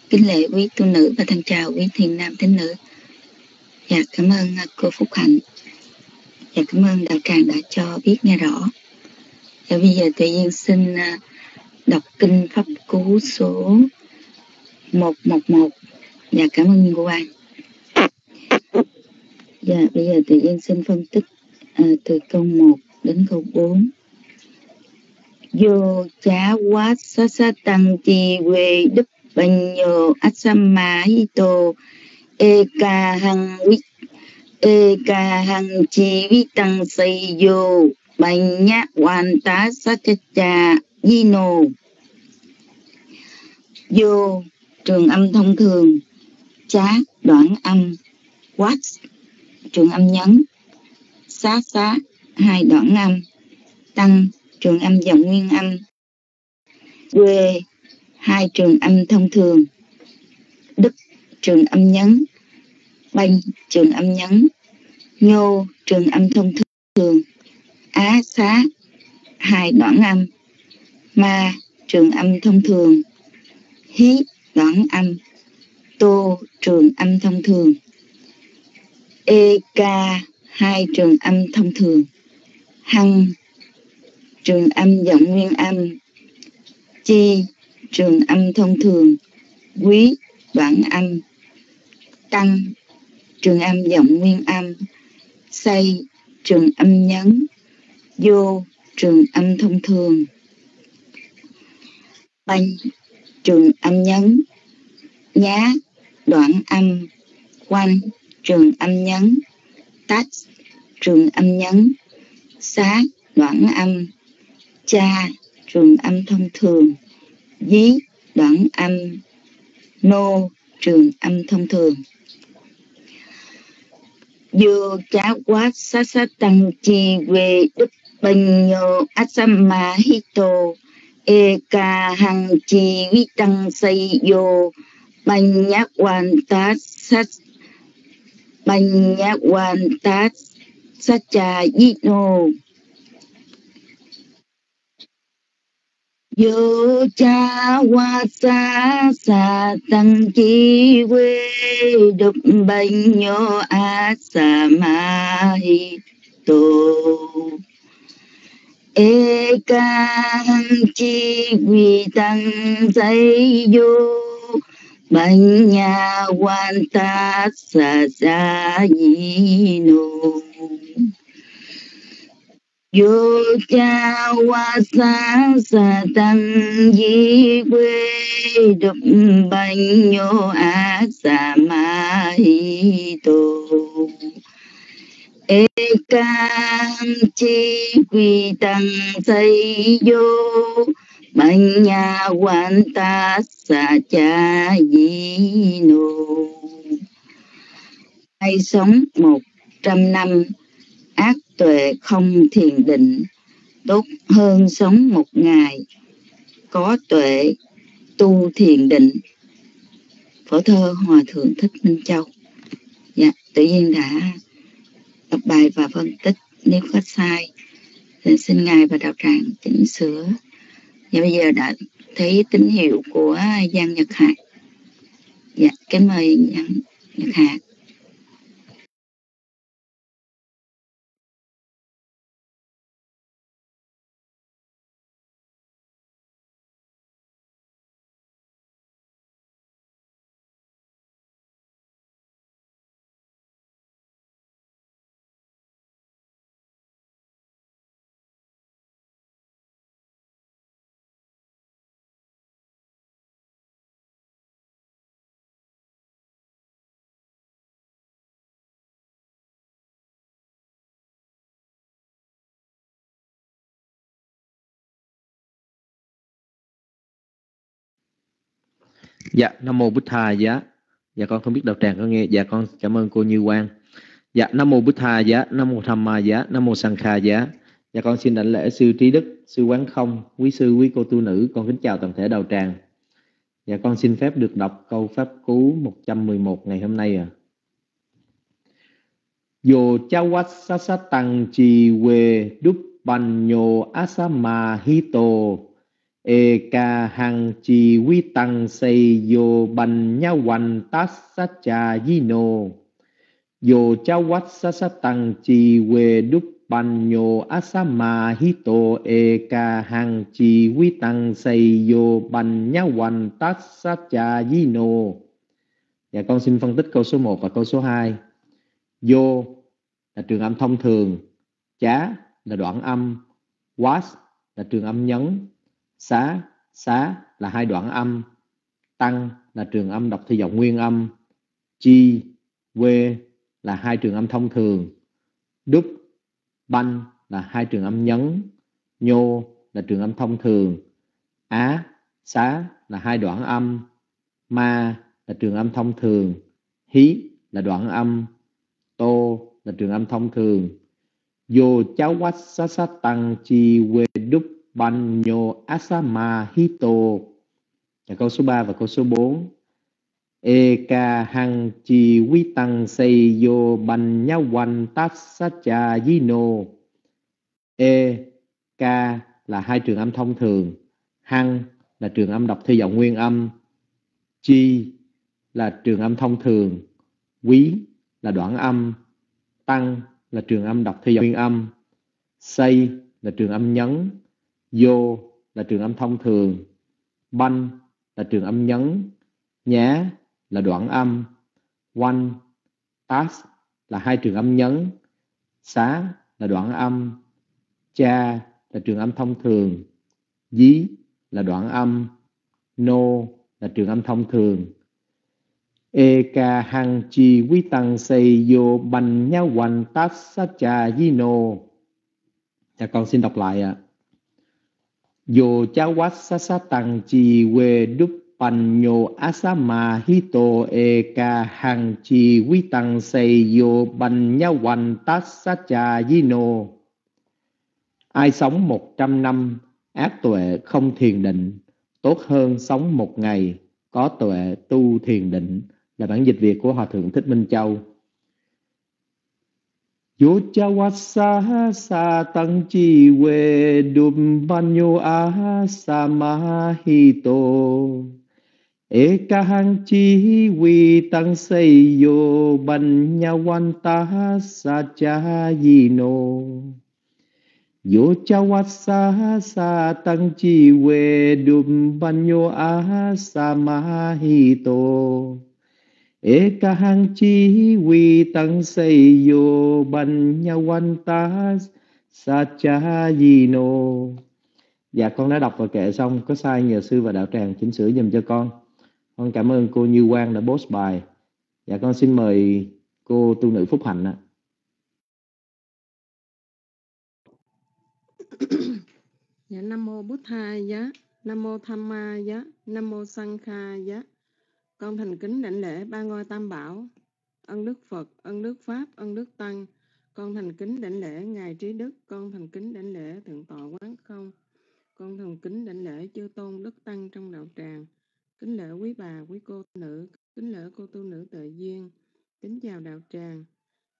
Kính lễ quý tu nữ và thân chào quý thiền nam tín nữ. Dạ cảm ơn cô phúc hạnh. Dạ cảm ơn đạo tràng đã cho biết nghe rõ. Dạ bây giờ tự nhiên xin à, đọc kinh pháp cú số 111 dạ cảm ơn cô An dạ bây giờ thì nhiên xin phân tích à, từ câu 1 đến câu 4 Vô chá quá sa sa tăng chi quê đức banyo asama hito ca hằng vi eka hằng chi vi tăng say yo nhá hoàn tá sa cha cha di nô. Vô trường âm thông thường chá đoạn âm quát trường âm nhấn xá xá, hai đoạn âm. Tăng, trường âm giọng nguyên âm. Quê hai trường âm thông thường. Đức, trường âm nhấn banh, trường âm nhấn nhô trường âm thông thường. Á xá, hai đoạn âm. Ma, trường âm thông thường. Hí, đoạn âm. Tô, trường âm thông thường e ca, hai trường âm thông thường. Hăng, trường âm giọng nguyên âm. Chi, trường âm thông thường. Quý đoạn âm. Tăng trường âm giọng nguyên âm. Xây trường âm nhấn. Vô, trường âm thông thường. Banh, trường âm nhấn. Nhá, đoạn âm. Quanh trường âm nhấn. Tách. Trường âm nhấn. Xá đoạn âm. Cha. Trường âm thông thường. Dí. Đoạn âm. Nô. Trường âm thông thường. Dô chá quá sát sa tăng chi về đức bình nhô asama hito. E ca hằng chi vi tăng say yo bành nhát hoàn tá sát Banya nhạc hoàn Sacha Yino Yo cha wa sa sa tăng chi quê, đục bệnh nhô a sa ma hi tô. E ca chi quy tăng dây yo bánh nhà quan ta sa sa yi no Vô cha hoa sa sa tăng di quê đục bánh nhô ác sa ma hi tô. E can chi quy tăng xây vô bánh nhà quan ta sa cha di nô hay sống một trăm năm, ác tuệ không thiền định, tốt hơn sống một ngày, có tuệ tu thiền định. Phổ thơ hòa thượng thích minh châu. Dạ tự nhiên đã đọc bài và phân tích. Nếu có sai, thì xin ngài và đạo tràng chỉnh sửa và bây giờ đã thấy tín hiệu của Giang Nhật Hạt dạ kính mời Giang Nhật Hạt Dạ, Nam Mô Bụt Thà Giá. Dạ con không biết đạo tràng có nghe. Dạ con cảm ơn cô Như Quang. Dạ, Nam Mô Bụt Thà Giá, Nam Mô Tham Ma Giá, Nam Mô Sang Kha Giá. Dạ con xin đảnh lễ sư Trí Đức, sư Quán Không, quý sư, quý cô tu nữ. Con kính chào toàn thể đạo tràng. Dạ con xin phép được đọc câu Pháp Cú 111 ngày hôm nay à. Yo chawat sasatang chi we dup banyo asama hito e ca hằng chi quy tăng xây yo ban nha hoàn tát sát cha di nô yo cha wat sa sa tăng chi quê đúc ban nhô asama hito e ca hằng chi quy tăng xây yo ban nha hoàn tát sát cha di nô Dạ con xin phân tích câu số 1 và câu số 2 Yo là trường âm thông thường. Chá là đoạn âm. Was là trường âm nhấn xá xá là hai đoạn âm. Tăng là trường âm đọc theo giọng nguyên âm. Chi, quê là hai trường âm thông thường. Đúc, banh là hai trường âm nhấn. Nhô là trường âm thông thường. Á, xá là hai đoạn âm. Ma là trường âm thông thường. Hí là đoạn âm. Tô là trường âm thông thường. Vô cháu quách sát sát tăng chi quê đúc Banyo Asama Hito và câu số 3 và câu số 4 Eka hăng chi quy tăng xây yo ban nha quan tát sát cha di nô. E Ka là hai trường âm thông thường. Hăng là trường âm đọc theo giọng nguyên âm. Chi là trường âm thông thường. Quý là đoạn âm. Tăng là trường âm đọc theo giọng nguyên âm. Xây là trường âm nhấn. Vô là trường âm thông thường, banh là trường âm nhấn, nhá là đoạn âm, quanh, tas là hai trường âm nhấn, xá là đoạn âm, cha là trường âm thông thường, dí là đoạn âm, nô là trường âm thông thường. E ca hăng chi quý tăng xây vô bành nhá hoành tát sát cha di nô. Dạ con xin đọc lại ạ. À. Yo chawat sasatang chi we đúc panyo asama hito e ca hằng chi quy tăng xây yo bành nha hoành tát sát cha yino. Ai sống một trăm năm ác tuệ không thiền định, tốt hơn sống một ngày có tuệ tu thiền định là bản dịch Việt của Hòa Thượng Thích Minh Châu. Yo cha wasa sa tăng chi we dum banyo a sa ma hi to e ca hang chi vi tăng say yo ban nha wan ta sa cha yi no Yo cha wasa sa sa tăng chi we dum banyo a sa ma hi to e ca hang chi vi tăng xây yo ban nha wan ta sa cha di nô. Dạ con đã đọc và kệ xong. Có sai nhờ sư và đạo tràng chỉnh sửa giùm cho con. Con cảm ơn cô như quang đã post bài. Dạ con xin mời cô tu nữ phúc hạnh ạ. Dạ nam mô bút tha giá. Nam mô tham ma giá. Nam mô sanh kha giá con thành kính đảnh lễ ba ngôi tam bảo, ân đức Phật, ân đức Pháp, ân đức Tăng. Con thành kính đảnh lễ Ngài Trí Đức, con thành kính đảnh lễ Thượng tọa Quán Không. Con thành kính đảnh lễ chư tôn đức tăng trong đạo tràng. Kính lễ quý bà, quý cô nữ, kính lễ cô tu nữ tự duyên. Kính chào đạo tràng.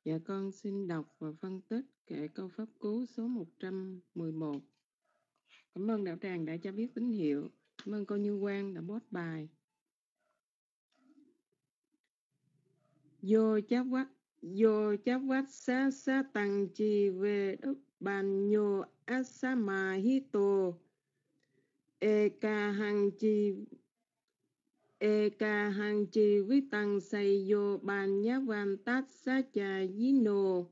Dạ con xin đọc và phân tích kệ câu pháp cú số 111. Cảm ơn đạo tràng đã cho biết tín hiệu. Cảm ơn cô Như Quang đã post bài. Yo cháp quát Yo cháp quát sa sa tăng chi về đức bàn nhô asama hito e ca hằng chi e ca hằng chi vi tăng say yo bàn nhá van tát sa cha yi nô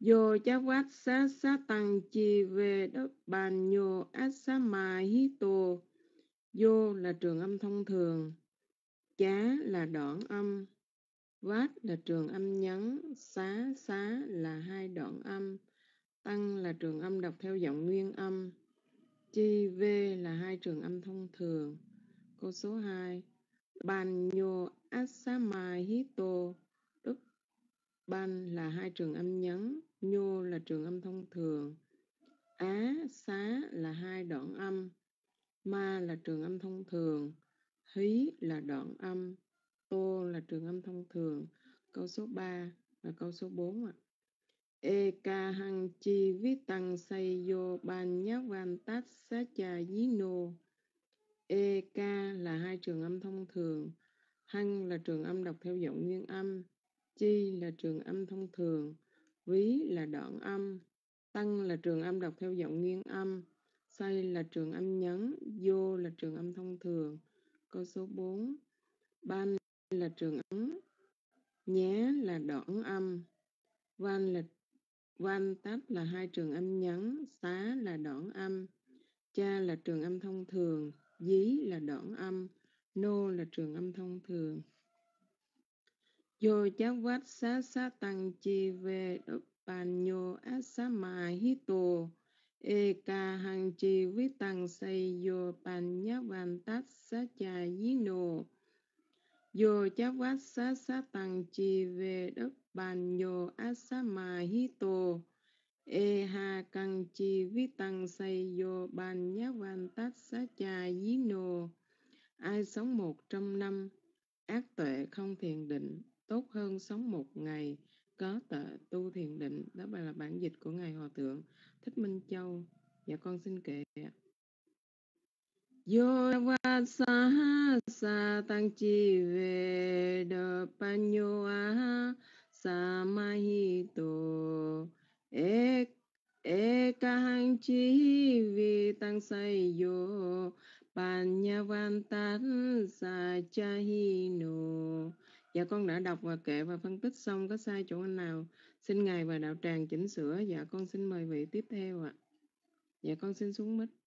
Yo cháp quát sa sa tăng chi về đức bàn nhô asama hito Yo là trường âm thông thường. Chá là đoạn âm, vát là trường âm nhấn, xá xá là hai đoạn âm, tăng là trường âm đọc theo giọng nguyên âm, chi v là hai trường âm thông thường. Câu số 2 Ban nhô asama hito tức ban là hai trường âm nhấn, nhô là trường âm thông thường. Á, xá là hai đoạn âm, ma là trường âm thông thường. Hí là đoạn âm, tô là trường âm thông thường. Câu số 3 và câu số 4 ạ. E ca hăng chi viết tăng say vô ban nhá van tát xá cha dí nô. E ca là hai trường âm thông thường. Hăng là trường âm đọc theo giọng nguyên âm. Chi là trường âm thông thường. Ví là đoạn âm. Tăng là trường âm đọc theo giọng nguyên âm. Say là trường âm nhấn. Vô là trường âm thông thường. Câu số 4 Ban là trường ấn, Nhé là đoạn âm. Van là, Van tách là hai trường âm nhấn Xá là đoạn âm. Cha là trường âm thông thường, Dí là đoạn âm. Nô là trường âm thông thường. Yo chá vát xá xá tăng chi về đốc bàn nhô á xá mài hí tù e ca hằng chi vi tăng say yo pan nhá van tát sa cha yí nô yo chá vát sa sa tăng chi về đất bàn yo asama hi tô e ha căng chi vi tăng say yo bàn nhá van tát sa cha yí nô ai sống một trăm năm, ác tuệ không thiền định, tốt hơn sống một ngày có tệ tu thiền định, đó là bản dịch của ngài hòa thượng thích minh châu. Dạ con xin kệ Yo va sa sa tăng chi về đờ panyo a sa ma hi to e e ca hang chi vi tăng say yo pan nha van tan sa cha hi no dạ con đã đọc và kể và phân tích xong, có sai chỗ nào, xin ngài và đạo tràng chỉnh sửa. Dạ con xin mời vị tiếp theo ạ. Dạ con xin xuống mic.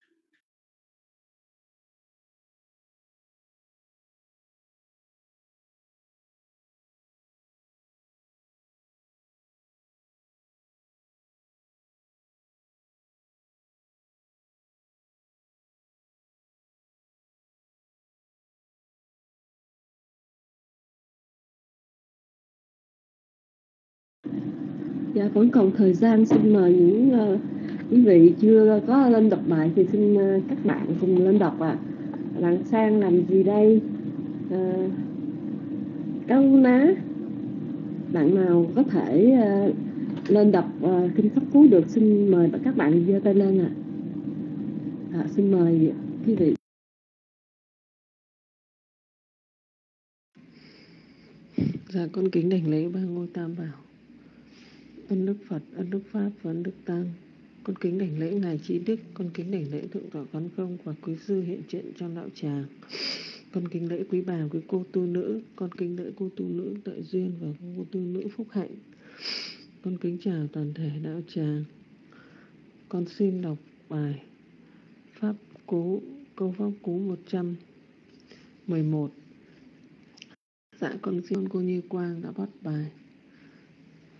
Dạ vẫn còn thời gian xin mời những uh, quý vị chưa có lên đọc bài thì xin uh, các bạn cùng lên đọc ạ. À. Bạn sang làm gì đây? Uh, câu ná bạn nào có thể uh, lên đọc uh, kinh pháp cú được xin mời các bạn giơ tay lên ạ à. à, xin mời quý vị dạ con kính đảnh lễ ba ngôi tam bảo ân đức phật, ân đức pháp và ân đức tăng. Con kính đảnh lễ ngài trí đức, con kính đảnh lễ thượng tọa quán công và quý sư hiện diện trong đạo tràng con kính lễ quý bà, quý cô tu nữ, con kính lễ cô tu nữ tại duyên và cô tu nữ phúc hạnh. Con kính chào toàn thể đạo tràng con xin đọc bài pháp cú, câu pháp cú 111 dạ con xin cô Như Quang đã bắt bài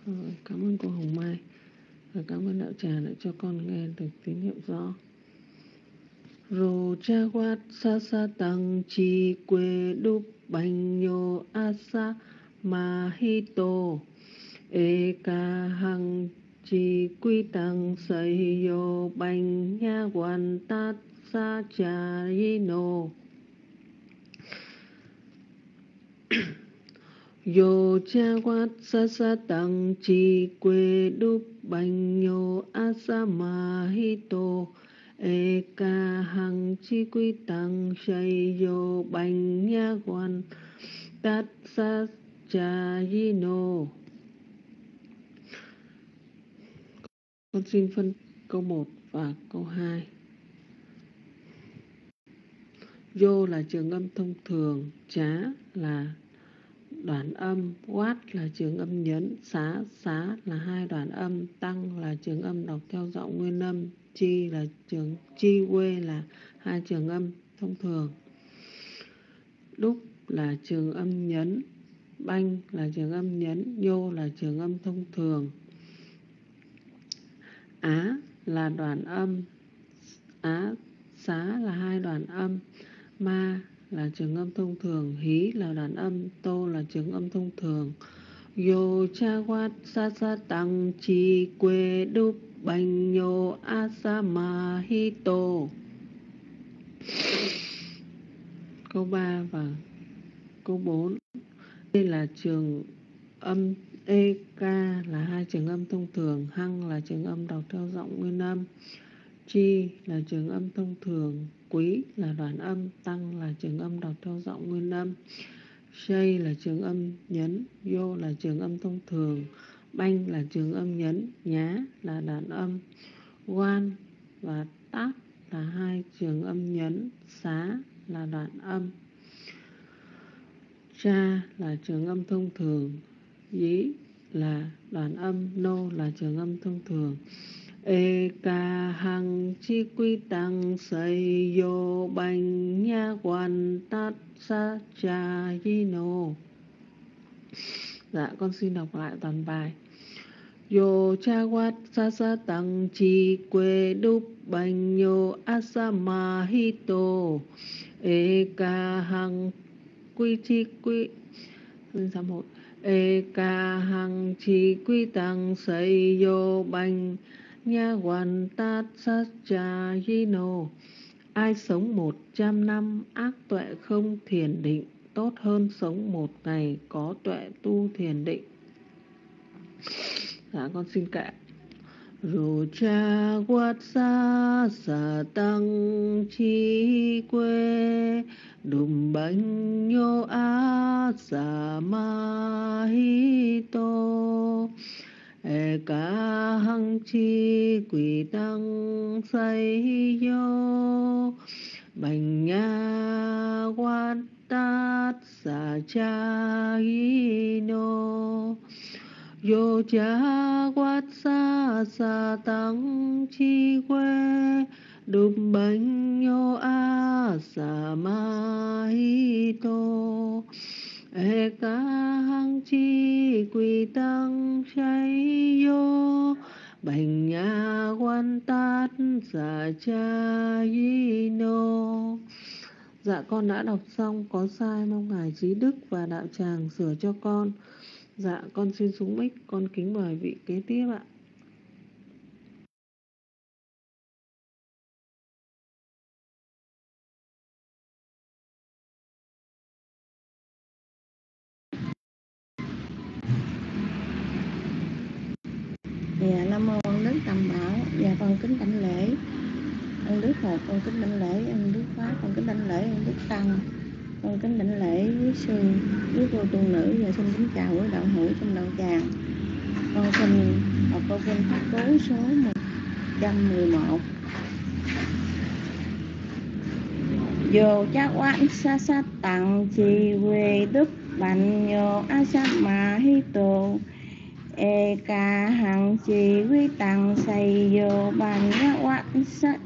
rồi, cảm ơn cô Hồng Mai. Và cảm ơn đạo trà đã cho con nghe được tín hiệu rõ. Rô cha quát sa sa tăng chi quê đúc bành nhô asa ma hi tô. E ca hằng chi quy tăng say yô bành nha quan tát sa cha yi nô. Yo cha quát sa sa tăng chi quê đúc bành nhô a sa ma hi tô. E ca hằng chi quy tăng say yo bành nha quan tát sa cha yi nô. Con xin phân câu 1 và câu 2 Yo là trường âm thông thường, chá là đoạn âm, quát là trường âm nhấn, xá, xá là hai đoạn âm, tăng là trường âm đọc theo giọng nguyên âm, chi là trường chi quê là hai trường âm thông thường. Đúc là trường âm nhấn, banh là trường âm nhấn, nhô là trường âm thông thường. Á là đoạn âm, á, xá là hai đoạn âm, ma là trường âm thông thường, hí là đàn âm, tô là trường âm thông thường. Yo cha quát sa sa tăng chi quê đúc bành nhô asama hi tô. Câu 3 và câu 4. Đây là trường âm EK là hai trường âm thông thường, hăng là trường âm đọc theo giọng nguyên âm, chi là trường âm thông thường, quý là đoạn âm, tăng là trường âm đọc theo giọng nguyên âm, shay là trường âm nhấn, vô là trường âm thông thường, banh là trường âm nhấn, nhá là đoạn âm, quan và tát là hai trường âm nhấn, xá là đoạn âm. Cha là trường âm thông thường, dí là đoạn âm, nô là trường âm thông thường. E ca hằng chi quy tăng say yo bành nha quan tát sa cha di nô. Dạ con xin đọc lại toàn bài. Yo cha quát sa sa tăng chi quê đúc bành yo asama hito. E ca hằng quy chi quy. Xin sám một. E ca hằng chi quy tăng say yo bành nha hoàn ta sát cha di nô ai sống một trăm năm, ác tuệ không thiền định. Tốt hơn sống một ngày, có tuệ tu thiền định. Dạ con xin kệ. Rô cha quát xa xa tăng chi quê, đùm bánh nhô á xa ma hi tô cả ca hăng chi quỷ tăng say yo bành nha quan tát xa cha hi no yo cha quát xa xa tăng chi quê. Đục bánh yo a xa ma hi tô e ca hăng chi quỳ tăng cháy yo bành nhà quan tát giả cha di nô. Dạ con đã đọc xong, có sai, mong ngài trí đức và đạo tràng sửa cho con. Dạ con xin xuống mic, con kính mời vị kế tiếp ạ dạ nam mô ân đức tam bảo và con kính đảnh lễ. Ân đức phật, con kính đảnh lễ. Ân đức pháp, con kính đảnh lễ. Ân đức tăng, con kính đảnh lễ với sư với cô tu nữ. Và xin kính chào với đạo hữu trong đạo tràng. Con xin đọc câu kinh pháp cố số 111 Dù cha quan sa sa tặng chi quê đức bành nhô a sa ma hi tô e ca hằng chi quy tăng say vô bàn nhã quan sa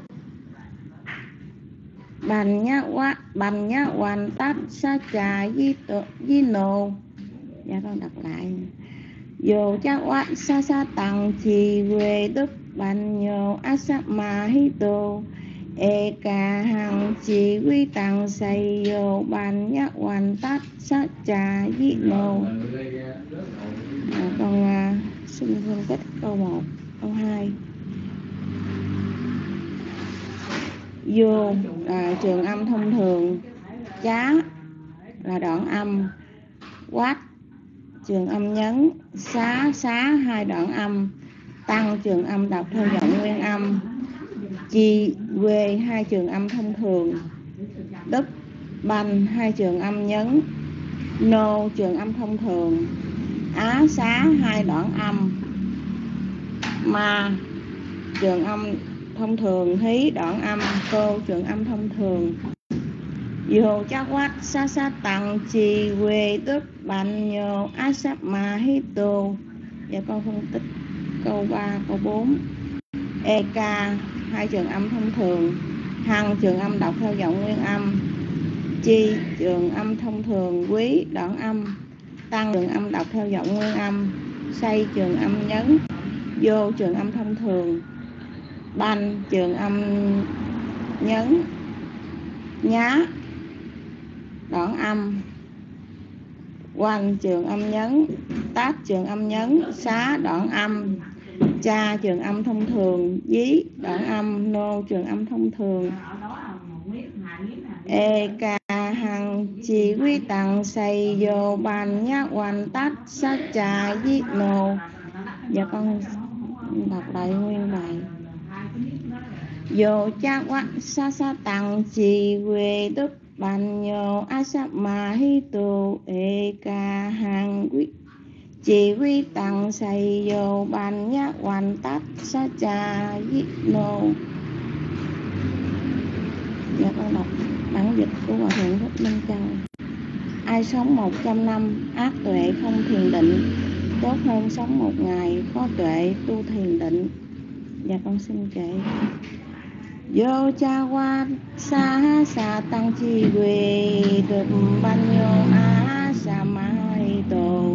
bàn nhã quan bàn nhã hoàn tát sa trà di tự, di nô dạ con đọc lại. Vô cha quan sa sa tăng chi quê đức, bàn nhô a sa ma hi tô e ca hằng chi quy tăng say vô bàn nhắc hoàn tát sa trà di nô Ờ, à, con à, xin phân tích câu 1, câu 2 vô là trường âm thông thường. Chá là đoạn âm. Quát trường âm nhấn. Xá xá hai đoạn âm. Tăng trường âm đọc theo giọng nguyên âm. Chi quê hai trường âm thông thường. Đất banh hai trường âm nhấn. Nô trường âm thông thường á xá hai đoạn âm. Ma trường âm thông thường hí đoạn âm cô trường âm thông thường. Dù chắc quát sa sa tặng trì quê tức bành nhô á sắp ma hí tù và con phân tích câu 3, câu 4 EK hai trường âm thông thường. Hằng trường âm đọc theo giọng nguyên âm. Chi trường âm thông thường. Quý đoạn âm tăng trường âm đọc theo giọng nguyên âm xây trường âm nhấn, vô trường âm thông thường, banh trường âm nhấn, nhá, đoạn âm, quanh trường âm nhấn tát trường âm nhấn, xá đoạn âm, cha trường âm thông thường, dí đoạn âm, nô trường âm thông thường e ca hằng chỉ quy tặng xây vô bàn nhát hoàn tất sát trà giết nô. Dạ con đọc lại nguyên bài. Vô cha quát sa sa tặng chỉ quê đức bàn nhô a sa ma hi tu e ca hằng quy chỉ quy tặng say vô bàn nhát hoàn tất sát trà giết nô. Dạ con đọc bản dịch của hòa thượng thích minh châu. Ai sống một trăm năm, ác tuệ không thiền định. Tốt hơn sống một ngày có tuệ tu thiền định. Dạ con xin kể. Vô cha qua sa sa tăng chi quê được ban nhô á sa mai tổ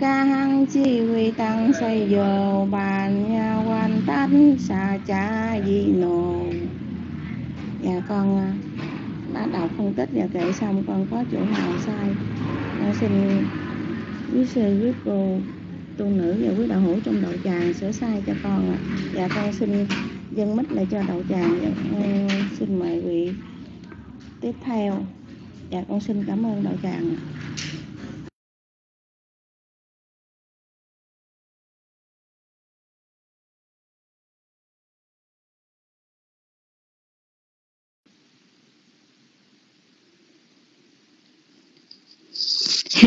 ca hăng chi huy tăng xây dồ, bàn nha quan tánh xa cha di nồ dạ con à, đã đọc phân tích và kể xong con có chỗ nào sai. Con xin quý sư quý cô tu nữ và quý đạo hữu trong đạo tràng sửa sai cho con ạ. Dạ con xin dân mít lại cho đạo tràng dạ, xin mời vị tiếp theo. Dạ con xin cảm ơn đạo tràng ạ.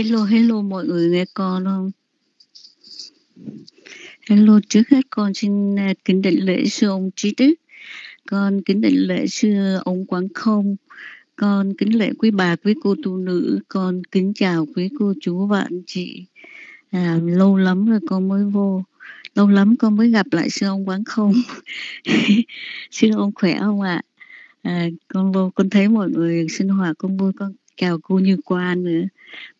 Hello, hello mọi người nghe con không? Hello, trước hết con xin à, kính định lễ sư ông Trí Đức, con kính định lễ sư ông Quảng Không, con kính lễ quý bà, quý cô tu nữ, con kính chào quý cô chú và anh chị. À, lâu lắm rồi con mới vô, lâu lắm con mới gặp lại sư ông Quảng Không. sư ông khỏe không ạ? À? À, con vô con thấy mọi người sinh hoạt con vui con chào cô Như Quan nữa.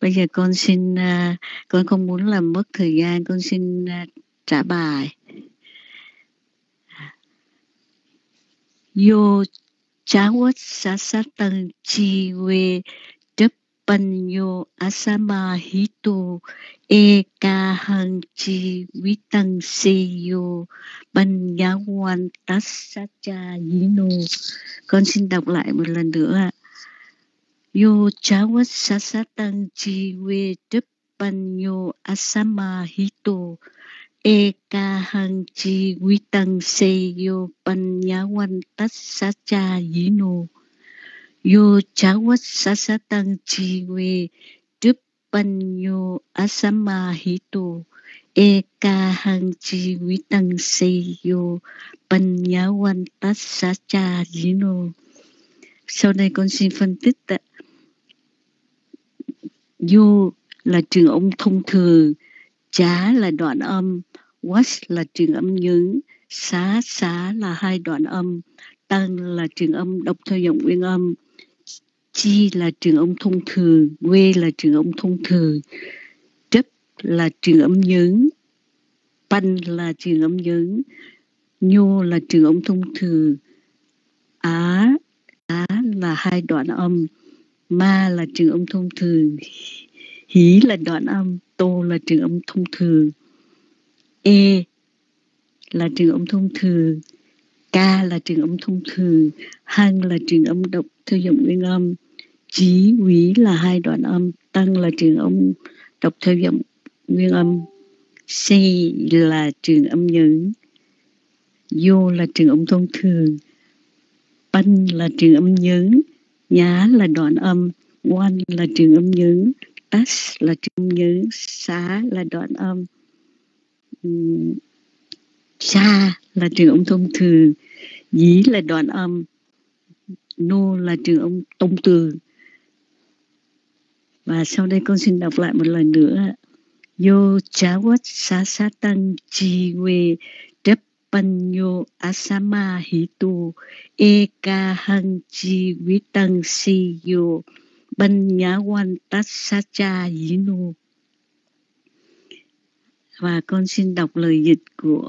Bây giờ con xin uh, con không muốn làm mất thời gian, con xin uh, trả bài. Yo chawat sasatang chiwe panyo asama hito e ca hằng chi vi tăng seyo ban yawan tasacha yino con xin đọc lại một lần nữa ạ Yo chawat sasatang jiwe depan yo Asama Hito Eka Hang jiwitang Seyo Panyawan saca Yino Yo Chawat Sasatang jiwe depan yo Asama Hito Eka Hang jiwitang Seyo Panyawan saca Yino Sau đây con xin phân tích ạ. Yo là trường âm thông thường, chá là đoạn âm, was là trường âm nhấn, xá xá là hai đoạn âm, tăng là trường âm đọc theo giọng nguyên âm, chi là trường âm thông thường, quê là trường âm thông thường, chấp là trường âm nhấn, pan là trường âm nhấn, nhô là trường âm thông thường, á á là hai đoạn âm, ma là trường âm thông thường, hí là đoạn âm, tô là trường âm thông thường e là trường âm thông thường ca là trường âm thông thường, hăng là trường âm độc theo giọng nguyên âm, chí, quý là hai đoạn âm, tăng là trường âm đọc theo giọng nguyên âm c là trường âm nhấn, vô là trường âm thông thường, banh là trường âm nhấn nhá là đoạn âm quan là trường âm nhấn tas là trường âm nhấn xá là đoạn âm. Sa là trường âm thông thường dí là đoạn âm nô là trường âm tông từ. Và sau đây con xin đọc lại một lần nữa yo chawat sa sa tăng chi we panyo asama hitu eka hang chi vitang si banyawan tatsacha yinu. Và con xin đọc lời dịch của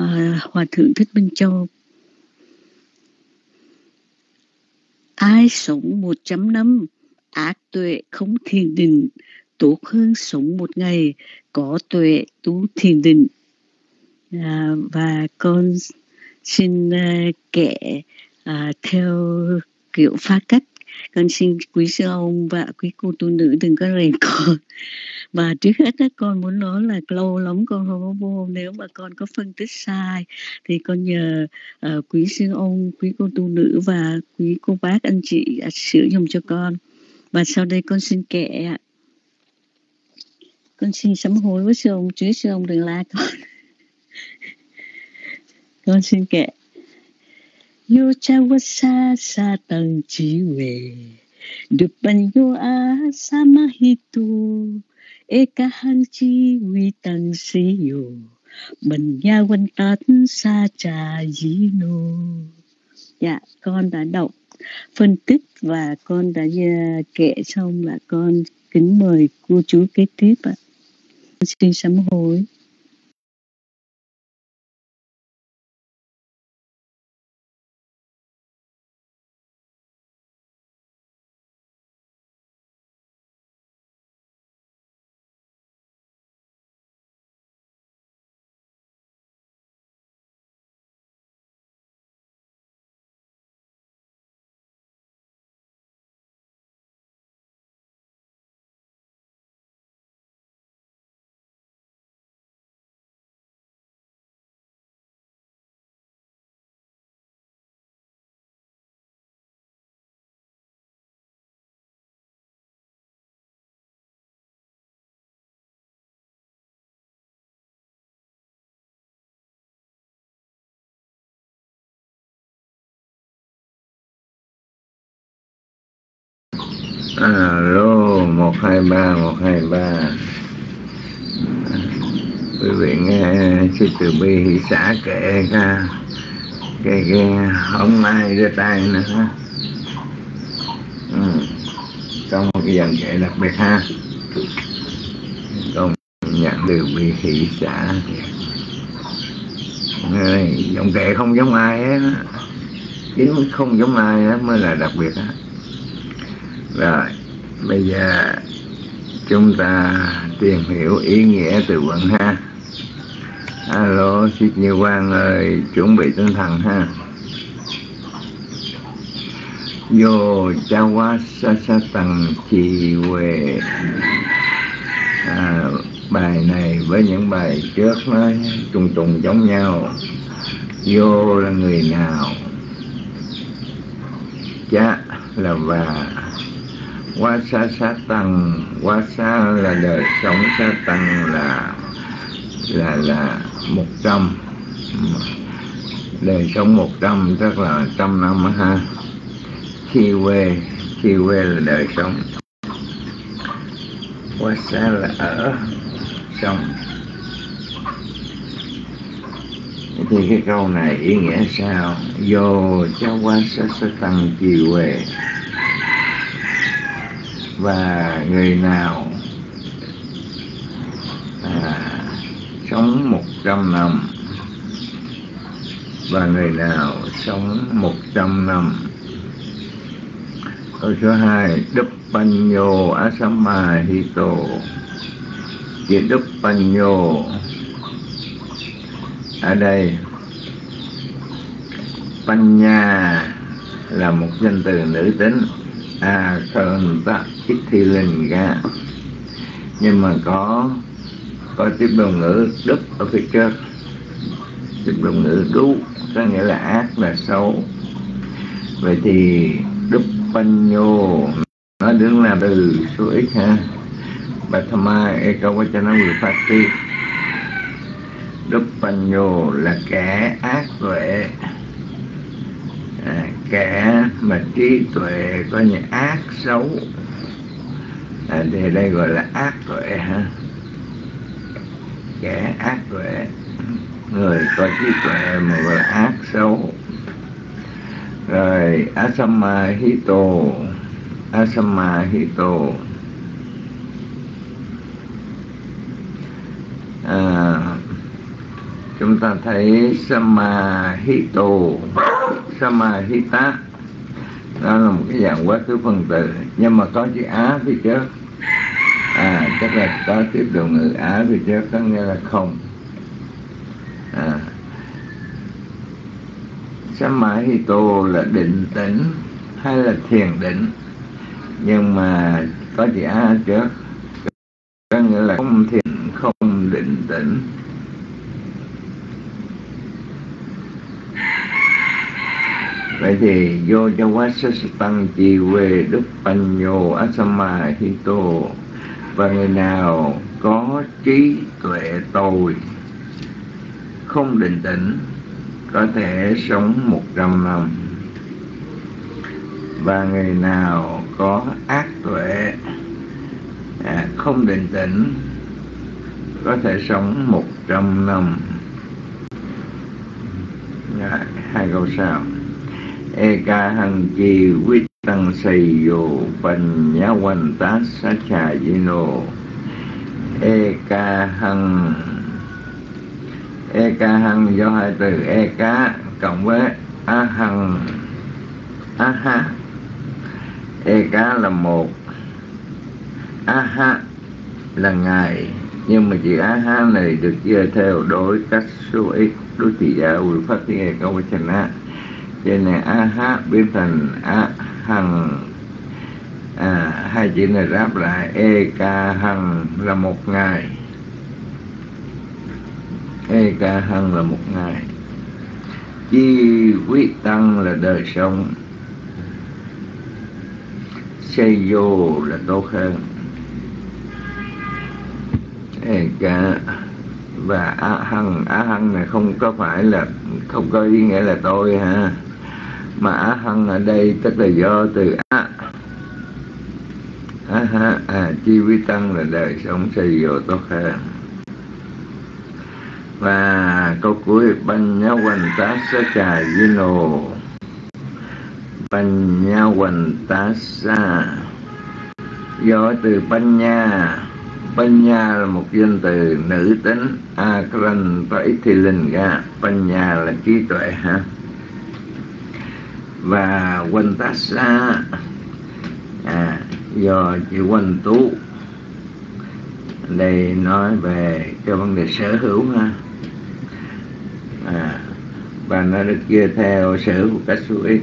uh, hòa thượng thích minh châu. Ai sống một chấm năm ác tuệ không thiền định tốt hơn sống một ngày có tuệ tu thiền định à, và con xin uh, kể uh, theo kiểu phá cách. Con xin quý sư ông và quý cô tu nữ đừng có rèn con. Và trước hết đó, con muốn nói là lâu lắm con không có vô. Nếu mà con có phân tích sai thì con nhờ uh, quý sư ông quý cô tu nữ và quý cô bác anh chị uh, sửa dùng cho con. Và sau đây con xin kể con xin sám hối với sư ông chúa sư ông đừng la con. con xin kể yo cha wa sa sa tang chi we depan yo a sama hitu eka hang chi vi tang si yo mình ya quan tát sa cha yi no dạ con đã đọc phân tích và con đã à, kể xong là con kính mời cô chú kế tiếp ạ. Xin sám hối. Alo, một hai ba, một hai ba. Quý vị nghe sư từ bi hỷ xã kệ ca cái cái không ai đưa tay nữa. Ha ừ. trong cái dàn kệ đặc biệt ha. Công nhận được bi hỷ xã dòng kệ không giống ai hết chính không giống ai á mới là đặc biệt á rồi bây giờ chúng ta tìm hiểu ý nghĩa từ vựng ha. Alo xin như quang ơi chuẩn bị tinh thần ha. Vô cha quá sa sa tầng trì huệ. À, bài này với những bài trước nó trùng trùng giống nhau. Vô là người nào? Cha là và quá xa xa tăng, quá xa là đời sống xa tăng là là là một trăm. Đời sống một trăm tức là trăm năm ha. Khi quê khi quê là đời sống. Quá xa là ở, sống. Thì cái câu này ý nghĩa sao? Vô cho quá sa sa tăng chi quê và người nào à, sống một trăm năm và người nào sống một trăm năm. Câu số hai đức panyo asama hito chữ đức panyo ở đây panya là một danh từ nữ tính a sơn ta ít thi linh ga. Nhưng mà có có tiếp đồng ngữ đức ở phía trước. Tiếp đồng ngữ đu có nghĩa là ác là xấu. Vậy thì đức panyo nó đứng là từ số ít ha. Bhattama Ekawachana Vipatti Đức Panyo là kẻ ác tuệ à, kẻ mà trí tuệ có những ác xấu. À, thì đây gọi là ác tuệ ha. Kẻ ác tuệ người có trí tuệ mà gọi là ác xấu. Rồi asama hito asama hito à, chúng ta thấy samahito. Samahita. Đó là một cái dạng quá khứ phân từ nhưng mà có chữ á phía trước à chắc là có tiếp động ngữ á phía trước có nghĩa là không. À. Samahito là định tĩnh hay là thiền định? Nhưng mà có chữ á trước có nghĩa là không thiền, không định tĩnh. Vậy thì vô cho quá tăng chi quê đức panyo asama hito. Và người nào có trí tuệ tồi không định tĩnh có thể sống một trăm năm. Và người nào có ác tuệ à, không định tĩnh có thể sống một trăm năm. À, hai câu sau eka hằng chi quyết tăng xây yo bành nhá quanh tá sa trà nô. Eka hằng eka hằng do hai từ eka cộng với a hằng a ha eka là một a ha là ngày nhưng mà chữ a ha này được chia theo đối cách số ít, đối thị giả quy phát tiếng câu á? Chữ này a ha biến thành a hằng à, hai chữ này ráp lại e ca hằng là một ngày. E ca hằng là một ngày. Chi quý tăng là đời sống. Xây vô là tốt hơn. E ca và a hằng a hằng này không có phải là không có ý nghĩa là tôi ha mà á hăng ở đây, tức là do từ á. Á ha à chi vi tăng là đời sống xây vô tốt hơn. Và câu cuối, banh nhau quanh tá sa trà nô. Banh nhau quanh tá sa do từ banh nha Panya là một danh từ nữ tính. Akran và ít thì linh ga Panya là trí tuệ, ha? Và Quantasa à, do chữ quanh tú. Đây nói về cái vấn đề sở hữu ha. À, và nó được chia theo sở hữu cách số ít.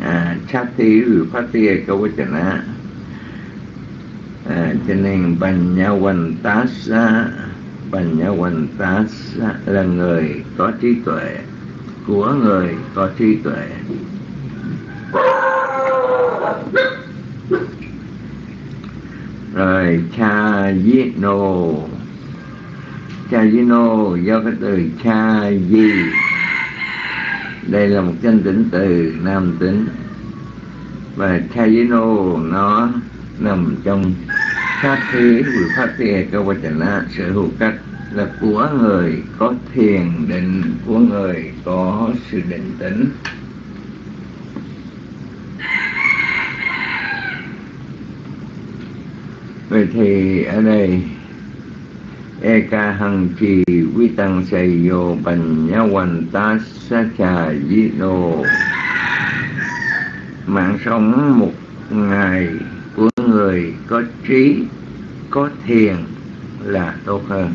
À, câu Vipati chân á. À, cho nên bành nhau quanh tá xa bành nhau quanh tá là người có trí tuệ của người có trí tuệ rồi, cha di nô cha di nô do cái từ cha di. Đây là một danh tính từ nam tính. Và cha di nô nó nằm trong sát thế vừa phát tìa cơ quan là sở hữu cách là của người có thiền định, của người có sự định tĩnh vậy thì ở đây Eka hằng trì vi tăng sầy vô bành nhá hoành ta sa trà di đồ Mạng sống một ngày của người có trí, có thiền là tốt hơn.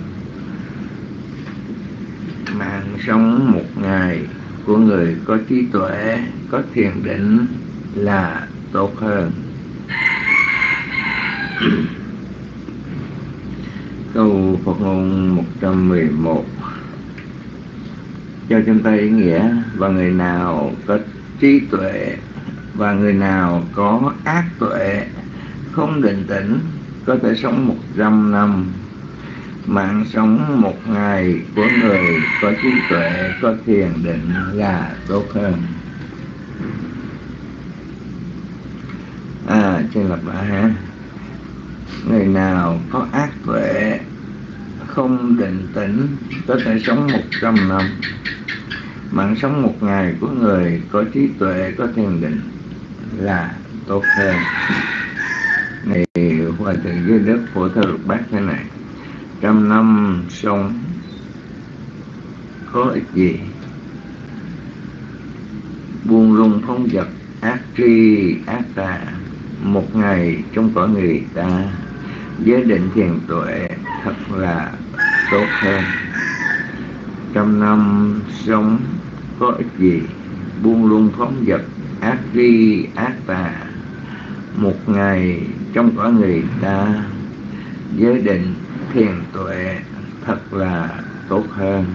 Mạng sống một ngày của người có trí tuệ, có thiền định là tốt hơn. Câu Phật ngôn 111 cho chúng ta ý nghĩa và người nào có trí tuệ và người nào có ác tuệ, không định tĩnh, có thể sống một trăm năm. Mạng sống một ngày của người có trí tuệ, có thiền định là tốt hơn. À trên lập mã ha người nào có ác tuệ, không định tĩnh, có thể sống một trăm năm. Mạng sống một ngày của người có trí tuệ, có thiền định là tốt hơn. Này, hòa thượng dưới đất phổ thơ lục bát thế này. Trăm năm sống có ích gì? Buông lung phóng vật ác tri, ác tà một ngày trong cõi người ta, giới định thiền tuệ thật là tốt hơn. Trăm năm sống có ích gì? Buông luôn phóng vật ác vi ác tà. Một ngày trong cõi người ta, giới định thiền tuệ thật là tốt hơn.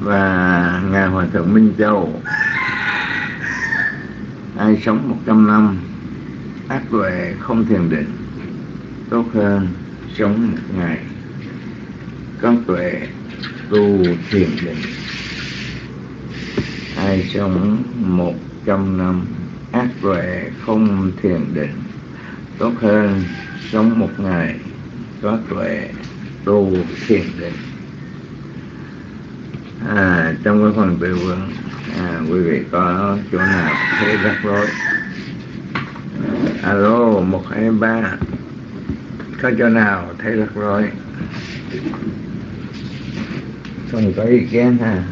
Và ngài hòa thượng minh châu ai sống một trăm năm ác tuệ không thiền định. Tốt hơn sống một ngày có tuệ tu thiền định. Ai sống một trăm năm ác tuệ không thiền định. Tốt hơn sống một ngày có tuệ tu thiền định. À, trong cái phần biểu vấn à, quý vị có chỗ nào thấy rắc rối alo một hai ba. Có chỗ nào thấy rắc rối không có ý kiến ha.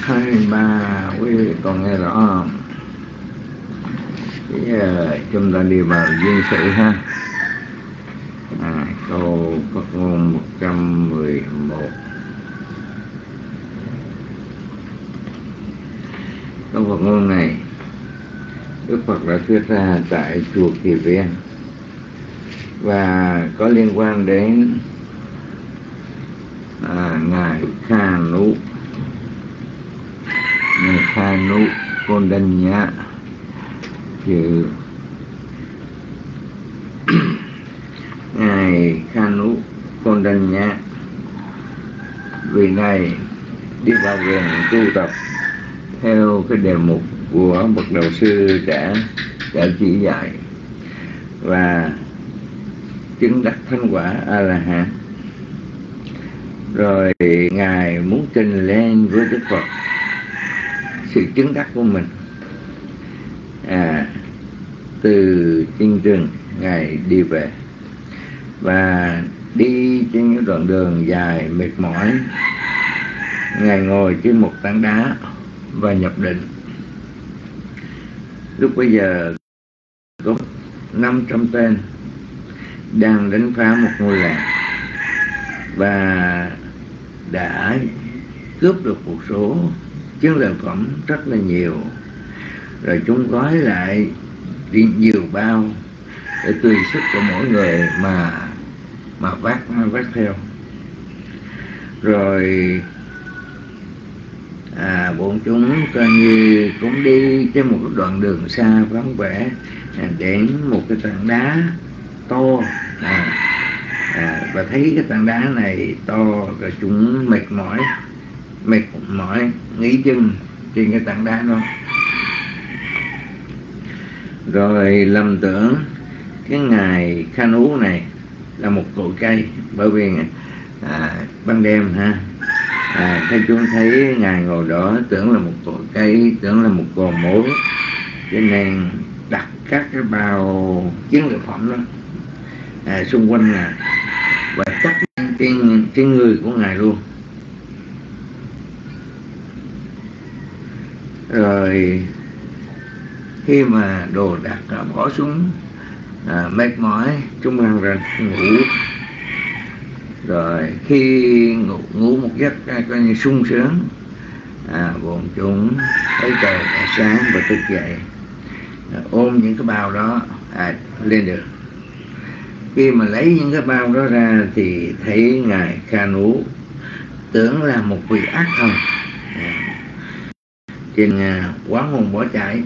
Hai ba quý vị còn nghe rõ không? Bây giờ chúng ta đi vào duyên sự ha à, câu Phật ngôn 111 Trong Phật ngôn này Đức Phật đã thuyết ra tại chùa Kỳ Viên và có liên quan đến à, ngài Kha Nú. Ngài Kha Nú Côn Đân Nhã chữ ngài Kha Nú Côn Đanh Nhã vì này đi vào rừng tu tập theo cái đề mục của bậc đầu sư đã đã chỉ dạy. Và chứng đắc thánh quả a la hán rồi ngài muốn trình lên với đức phật sự chứng đắc của mình. À từ chân rừng ngài đi về. Và đi trên những đoạn đường dài mệt mỏi. Ngài ngồi trên một tảng đá và nhập định. Lúc bây giờ, có 500 tên đang đánh phá một ngôi làng và đã cướp được một số chiến lợi phẩm rất là nhiều. Rồi chúng gói lại đi nhiều bao để tùy sức của mỗi người mà mà vác vác theo. Rồi à, bọn chúng coi như cũng đi trên một đoạn đường xa vắng vẻ à, đến một cái tảng đá to. À, à, và thấy cái tảng đá này to rồi chúng mệt mỏi mệt mỏi nghỉ chân trên cái tảng đá đó. Rồi lầm tưởng cái ngài khan ú này là một cội cây bởi vì à, ban đêm ha. À, thấy chúng thấy ngài ngồi đó tưởng là một cội cây tưởng là một cò mối. Cho nên đặt các cái bao chiến lợi phẩm đó à, xung quanh là và chắc trên trên người của ngài luôn. Rồi khi mà đồ đặt bỏ xuống à, mệt mỏi chúng ăn rồi ngủ. Rồi khi ngủ, ngủ một giấc à, coi như sung sướng à, bọn chúng thấy trời đã sáng và thức dậy. À, ôm những cái bao đó à, lên được. Khi mà lấy những cái bao đó ra thì thấy ngài kha nú tưởng là một vị ác thần. À, trên à, quán hồn bỏ chạy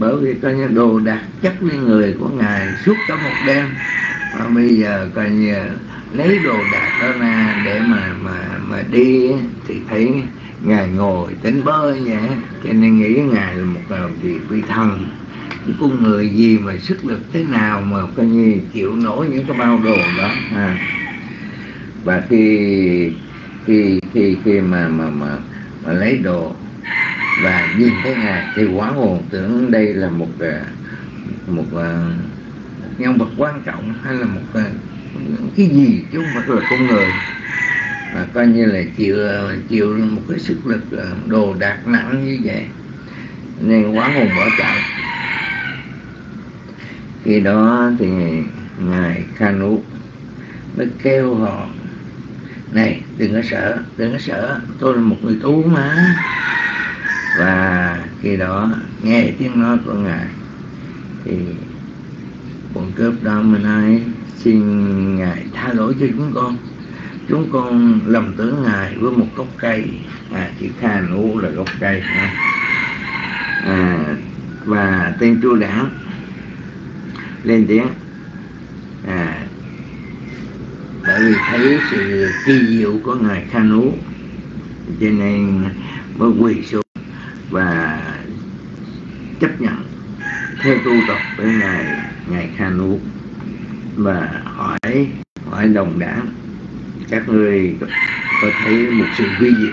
bởi vì coi như đồ đạc chất lên người của ngài suốt cả một đêm. Mà bây giờ coi như lấy đồ đạc đó ra để mà mà mà đi thì thấy ngài ngồi tính bơi vậy. Cho nên nghĩ ngài là một vị vị thần. Những con người gì mà sức lực thế nào mà coi như chịu nổi những cái bao đồ đó. À. và khi khi khi khi mà mà mà, mà lấy đồ và nhìn thấy ngài thì quá hồn tưởng đây là một à, một, à, nhân vật quan trọng hay là một à, cái gì chứ không phải là con người. Mà coi như là chịu chịu một cái sức lực đồ đạc nặng như vậy. Nên quá hồn bỏ chạy. Khi đó thì ngài Kanu mới kêu họ này đừng có sợ đừng có sợ tôi là một người tu mà và khi đó nghe tiếng nói của ngài thì bọn cướp đó mới nói xin ngài tha lỗi cho chúng con. Chúng con lầm tưởng ngài với một gốc cây. À chỉ kha nụ là gốc cây. À, và tên chu đảng lên tiếng. À bởi vì thấy sự kỳ diệu của ngài kha nú cho nên mới quỳ xuống và chấp nhận theo tu tập với ngài ngài kha và hỏi hỏi đồng đảng các người có thấy một sự vi diệu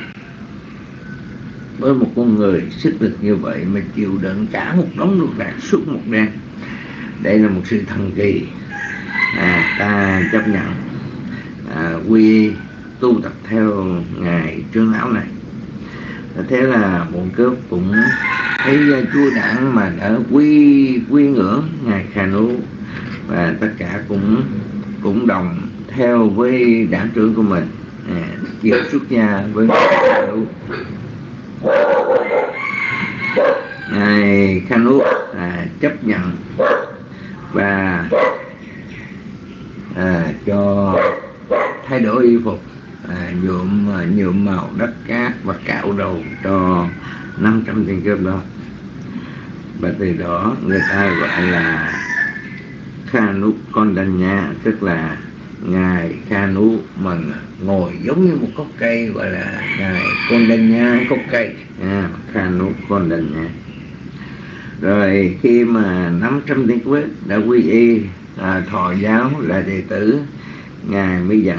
với một con người sức lực như vậy mà chịu đựng cả một đống nước đạn suốt một đêm? Đây là một sự thần kỳ. À, ta chấp nhận à, quy tu tập theo ngài trương lão này thế là bọn cướp cũng thấy à, chúa đảng mà đã quy quy ngưỡng ngài khà Nu và tất cả cũng cũng đồng theo với đảng trưởng của mình. À, chịu xuất gia với ngài khà Nu ngài khà Nu à, chấp nhận và à, cho thay đổi y phục à, nhuộm à, nhuộm màu đất cát và cạo đầu cho 500 tiền cơm đó. Và từ đó người ta gọi là Khanuk Kondanya tức là ngài Khanu mà ngồi giống như một gốc cây gọi là ngài Kondanya. Gốc cây. À, Khanuk Kondanya rồi khi mà 500 tiếng quyết đã quy y à, thọ giáo là đệ tử ngài mới dẫn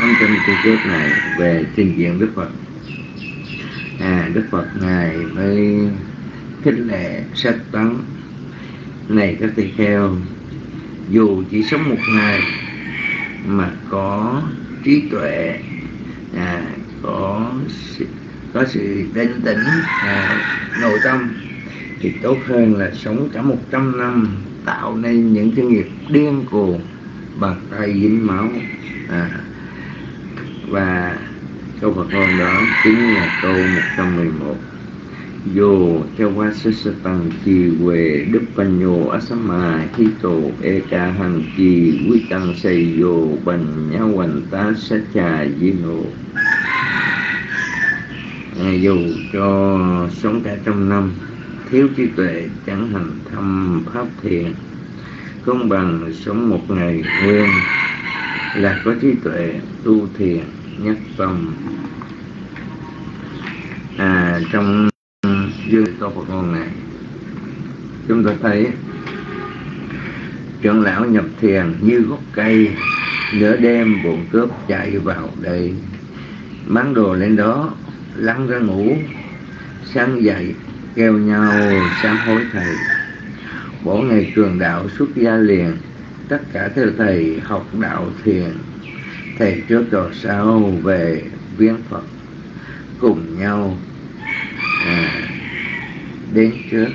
500 tiếng quyết này về trình diện đức phật. À đức phật ngài mới khích lệ sách tấn. Này các tỳ kheo dù chỉ sống một ngày mà có trí tuệ à, có có sự định tĩnh à, nội tâm thì tốt hơn là sống cả một trăm năm tạo nên những cái nghiệp điên cuồng bàn tay dính máu. À, và câu Phật ngôn đó chính là câu 111 sư tăng Chi quê Đức Panyo tổ e Eka Hằng Chi Quý Tăng Say dù Bành Nhá Hoành Tá sa Trà Di Nộ à, Dù cho sống cả trăm năm Thiếu trí tuệ chẳng hành thâm pháp thiền không bằng sống một ngày nguyên Là có trí tuệ tu thiền nhất tâm. À, trong dương câu Phật ngôn này chúng ta thấy trưởng lão nhập thiền như gốc cây nửa đêm bọn cướp chạy vào đây. Mang đồ lên đó lăn ra ngủ sáng dậy kêu nhau sám hối thầy bỏ ngày trường đạo xuất gia liền tất cả theo thầy học đạo thiền. Thầy trước rồi sau về viếng phật cùng nhau à, đến trước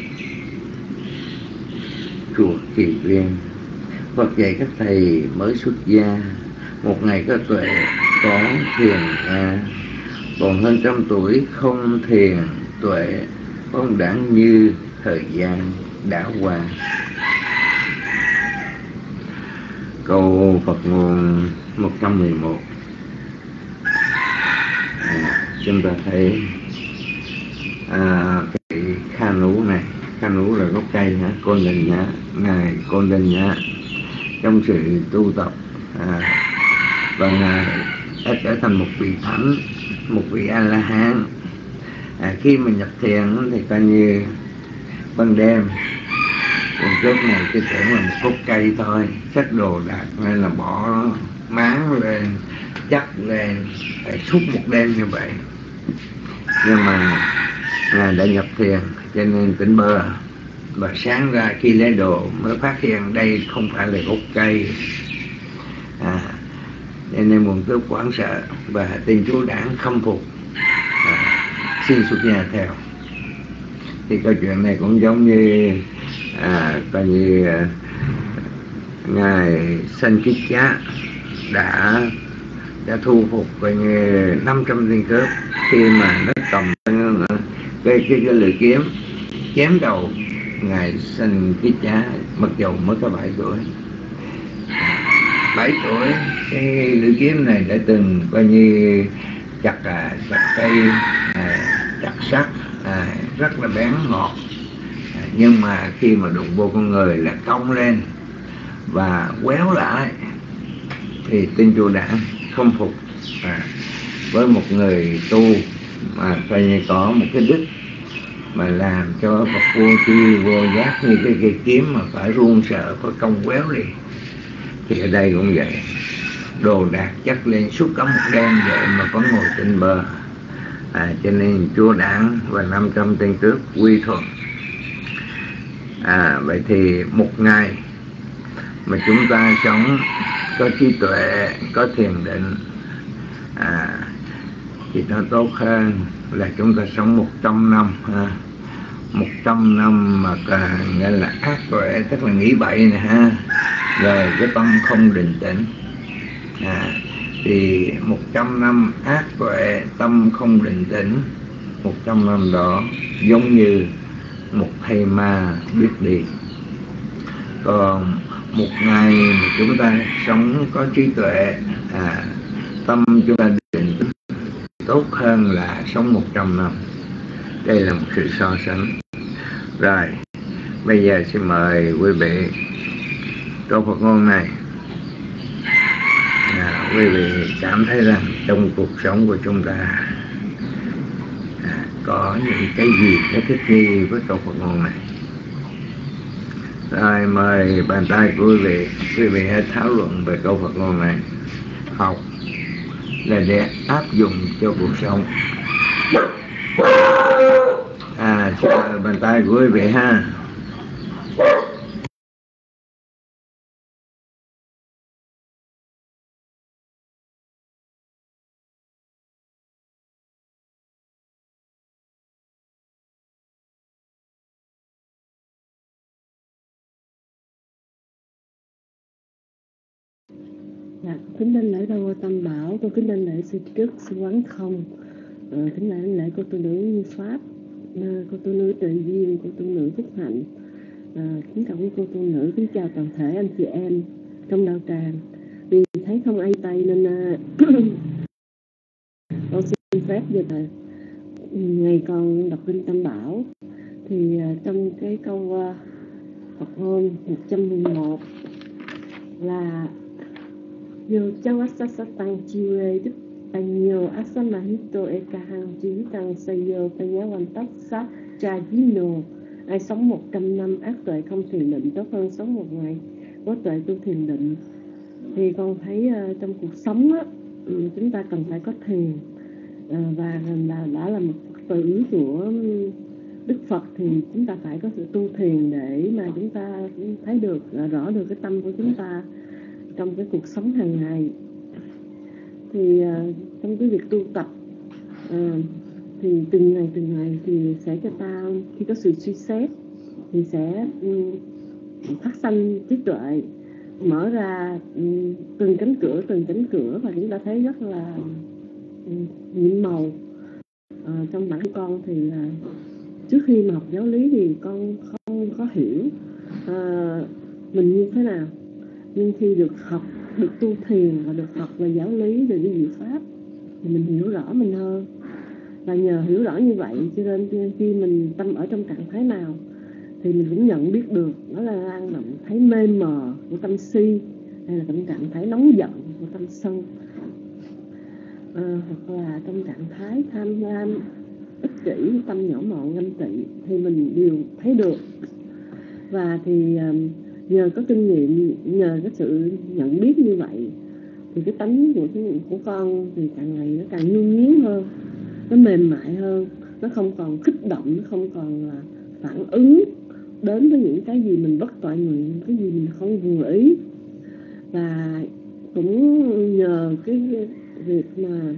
chùa kỳ viên. Phật dạy các thầy mới xuất gia một ngày có tuệ có thiền à, còn hơn trăm tuổi không thiền tuệ không đẳng như thời gian đã qua. Câu Phật nguồn 111 à, chúng ta thấy à, cái kha nú này kha nú là gốc cây hả? Con đình nhá ngài con đình nhá trong sự tu tập à, và ngài đã trở thành một vị thánh một vị a la hán à, khi mình nhập thiền thì coi như ban đêm. Còn trước này cứ tưởng là một gốc cây thôi. Xách đồ đạc hay là bỏ máng lên chắc lên phải suốt một đêm như vậy. Nhưng mà là đã nhập thiền cho nên tỉnh bơ và sáng ra khi lấy đồ mới phát hiện đây không phải là gốc cây. À, cho nên buồn tước quảng sợ và tình chú đảng khâm phục à, xin xuất nhà theo thì câu chuyện này cũng giống như à, coi như à, ngài sanh kích chá đã đã thu phục coi như 500 tên cướp khi mà nó cầm cái cái, cái lưỡi kiếm chém đầu ngài sanh kích chá mặc dầu mới có 7 tuổi. 7 tuổi cái lưỡi kiếm này đã từng coi như chặt à, chặt cây à, chặt sắt à, rất là bén ngọt. À, nhưng mà khi mà đụng vô con người là cong lên và quéo lại thì tinh chùa đảng không phục. À, với một người tu mà coi như có một cái đức mà làm cho Phật vô chi vô giác như cái cây kiếm mà phải run sợ phải cong quéo đi thì ở đây cũng vậy. Đồ đạc chắc lên suốt cả một đêm vậy mà vẫn ngồi trên bờ à, cho nên chúa đảng và 500 tên cướp quy thuận. À, vậy thì một ngày mà chúng ta sống có trí tuệ có thiền định à, thì nó tốt hơn là chúng ta sống một trăm năm ha. Một trăm năm mà cả, nghĩa là ác tuệ tức là nghĩ bậy nè ha. Rồi cái tâm không định tĩnh à, thì một trăm năm ác tuệ tâm không định tĩnh một trăm năm đó giống như một thầy ma biết đi. Còn một ngày mà chúng ta sống có trí tuệ à, tâm chúng ta định tốt hơn là sống một trăm năm. Đây là một sự so sánh. Rồi bây giờ xin mời quý vị câu Phật ngôn này quý vị cảm thấy rằng trong cuộc sống của chúng ta à, có những cái gì nó thích nghi với câu Phật ngôn này. Rồi mời bàn tay của quý vị quý vị hãy thảo luận về câu Phật ngôn này. Học là để áp dụng cho cuộc sống. À bàn tay của quý vị ha. Kính đảnh lễ đâu Hoa Tam Bảo, tôi kính đảnh lễ sư trước sư quán không, à, kính đảnh lễ cô tu nữ Như Pháp, à, cô tu nữ tự duyên cô tu nữ phúc hạnh. À, kính trọng cô tu nữ kính chào toàn thể anh chị em trong đạo tràng. Vì thấy không ai tay nên à, con xin phép được là ngày còn đọc kinh tam bảo. Thì à, trong cái câu à, Phật ngôn 111 là Yo Chawasasatang Chiwe Đức Panyo Asamahito Ekahang Jivitang Sayo Panyawantassa Chajino Ai sống 100 năm ác tuệ không thiền định tốt hơn sống một ngày có tuệ tu thiền định. Thì con thấy uh, trong cuộc sống á, ừ, chúng ta cần phải có thiền. Uh, và là đã là một tử của Đức Phật thì chúng ta phải có sự tu thiền để mà chúng ta thấy được ờ, rõ được cái tâm của chúng ta trong cái cuộc sống hàng ngày. Thì uh, trong cái việc tu tập uh, thì từng ngày từng ngày thì sẽ cho ta khi có sự suy xét thì sẽ um, phát sanh trí tuệ mở ra um, từng cánh cửa từng cánh cửa và chúng ta thấy rất là um, nhiệm màu uh, trong bản con thì uh, trước khi mà học giáo lý thì con không có hiểu uh, mình như thế nào nhưng khi được học được tu thiền và được học về giáo lý về những diệu pháp thì mình hiểu rõ mình hơn. Và nhờ hiểu rõ như vậy cho nên khi mình tâm ở trong trạng thái nào thì mình cũng nhận biết được nó là đang động thấy mê mờ của tâm si hay là trong trạng thái nóng giận của tâm sân. À, hoặc là trong trạng thái tham lam ích kỷ tâm nhỏ mọn ganh tị thì mình đều thấy được. Và thì ờ, nhờ có kinh nghiệm, nhờ cái sự nhận biết như vậy, thì cái tánh của của con thì càng ngày nó càng nhu nhuyến hơn, nó mềm mại hơn, nó không còn kích động, nó không còn là phản ứng đến với những cái gì mình bất tội nguyện cái gì mình không vừa ý. Và cũng nhờ cái việc mà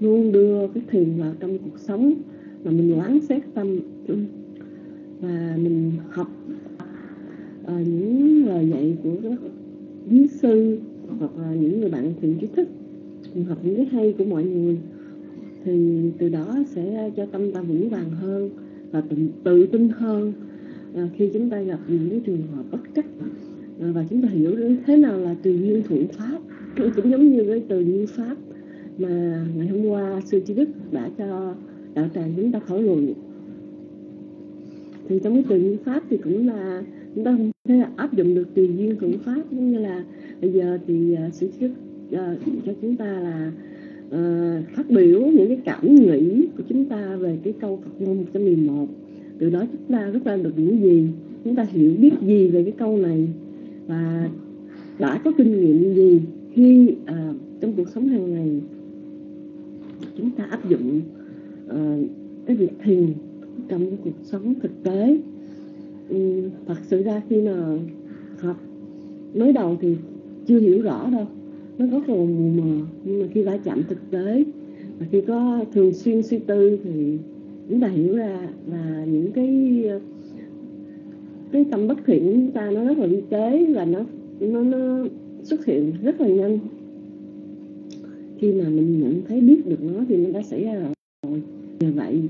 luôn đưa cái thiền vào trong cuộc sống mà mình quán xét tâm. Và mình học à, những lời dạy của các giáo sư hoặc là những người bạn thiện trí thức học những cái hay của mọi người thì từ đó sẽ cho tâm ta vững vàng hơn và tự, tự tin hơn. À, khi chúng ta gặp những cái trường hợp bất trắc à, và chúng ta hiểu được thế nào là tùy duyên thuận pháp cũng giống như cái từ nhiên pháp mà ngày hôm qua sư trí đức đã cho đạo tràng chúng ta thảo luận thì trong cái từ nhiên pháp thì cũng là chúng ta không thể áp dụng được tùy duyên thuận pháp. Giống như là bây giờ thì uh, xuất uh, cho chúng ta là uh, phát biểu những cái cảm nghĩ của chúng ta về cái câu Phật ngôn 111 từ đó chúng ta rút ra được những gì chúng ta hiểu biết gì về cái câu này và đã có kinh nghiệm gì khi uh, trong cuộc sống hàng ngày chúng ta áp dụng uh, cái việc thiền trong cái cuộc sống thực tế um, thật sự ra khi mà học mới đầu thì chưa hiểu rõ đâu. Nó rất là mù mờ nhưng mà khi va chạm thực tế và khi có thường xuyên suy tư thì chúng ta hiểu ra là những cái cái tâm bất thiện của chúng ta nó rất là vi tế và nó nó nó xuất hiện rất là nhanh. Khi mà mình nhận thấy biết được nó thì nó đã xảy ra rồi. Nhờ vậy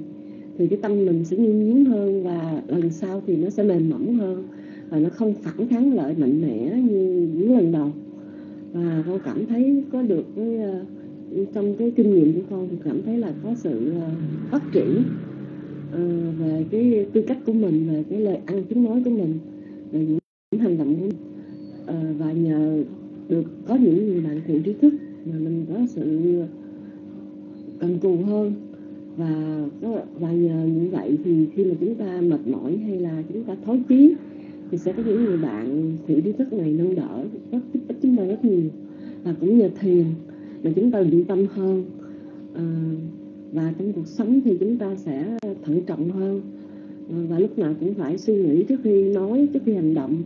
thì cái tâm mình sẽ nhu nhuyến hơn và lần sau thì nó sẽ mềm mỏng hơn và nó không phản kháng lợi mạnh mẽ như những lần đầu. Và con cảm thấy có được cái ờ, trong cái kinh nghiệm của con thì cảm thấy là có sự ờ, phát triển ờ, về cái tư cách của mình, về cái lời ăn tiếng nói của mình, về những hành động của mình. Và nhờ được có những người bạn thiện trí thức mà mình có sự cần cù hơn và và nhờ như vậy thì khi mà chúng ta mệt mỏi hay là chúng ta thối chí thì sẽ có những người bạn thiện đi thức này nâng đỡ rất giúp ích chúng ta rất nhiều. Và cũng nhờ thiền mà chúng ta định tâm hơn. À, và trong cuộc sống thì chúng ta sẽ thận trọng hơn. À, và lúc nào cũng phải suy nghĩ trước khi nói trước khi hành động.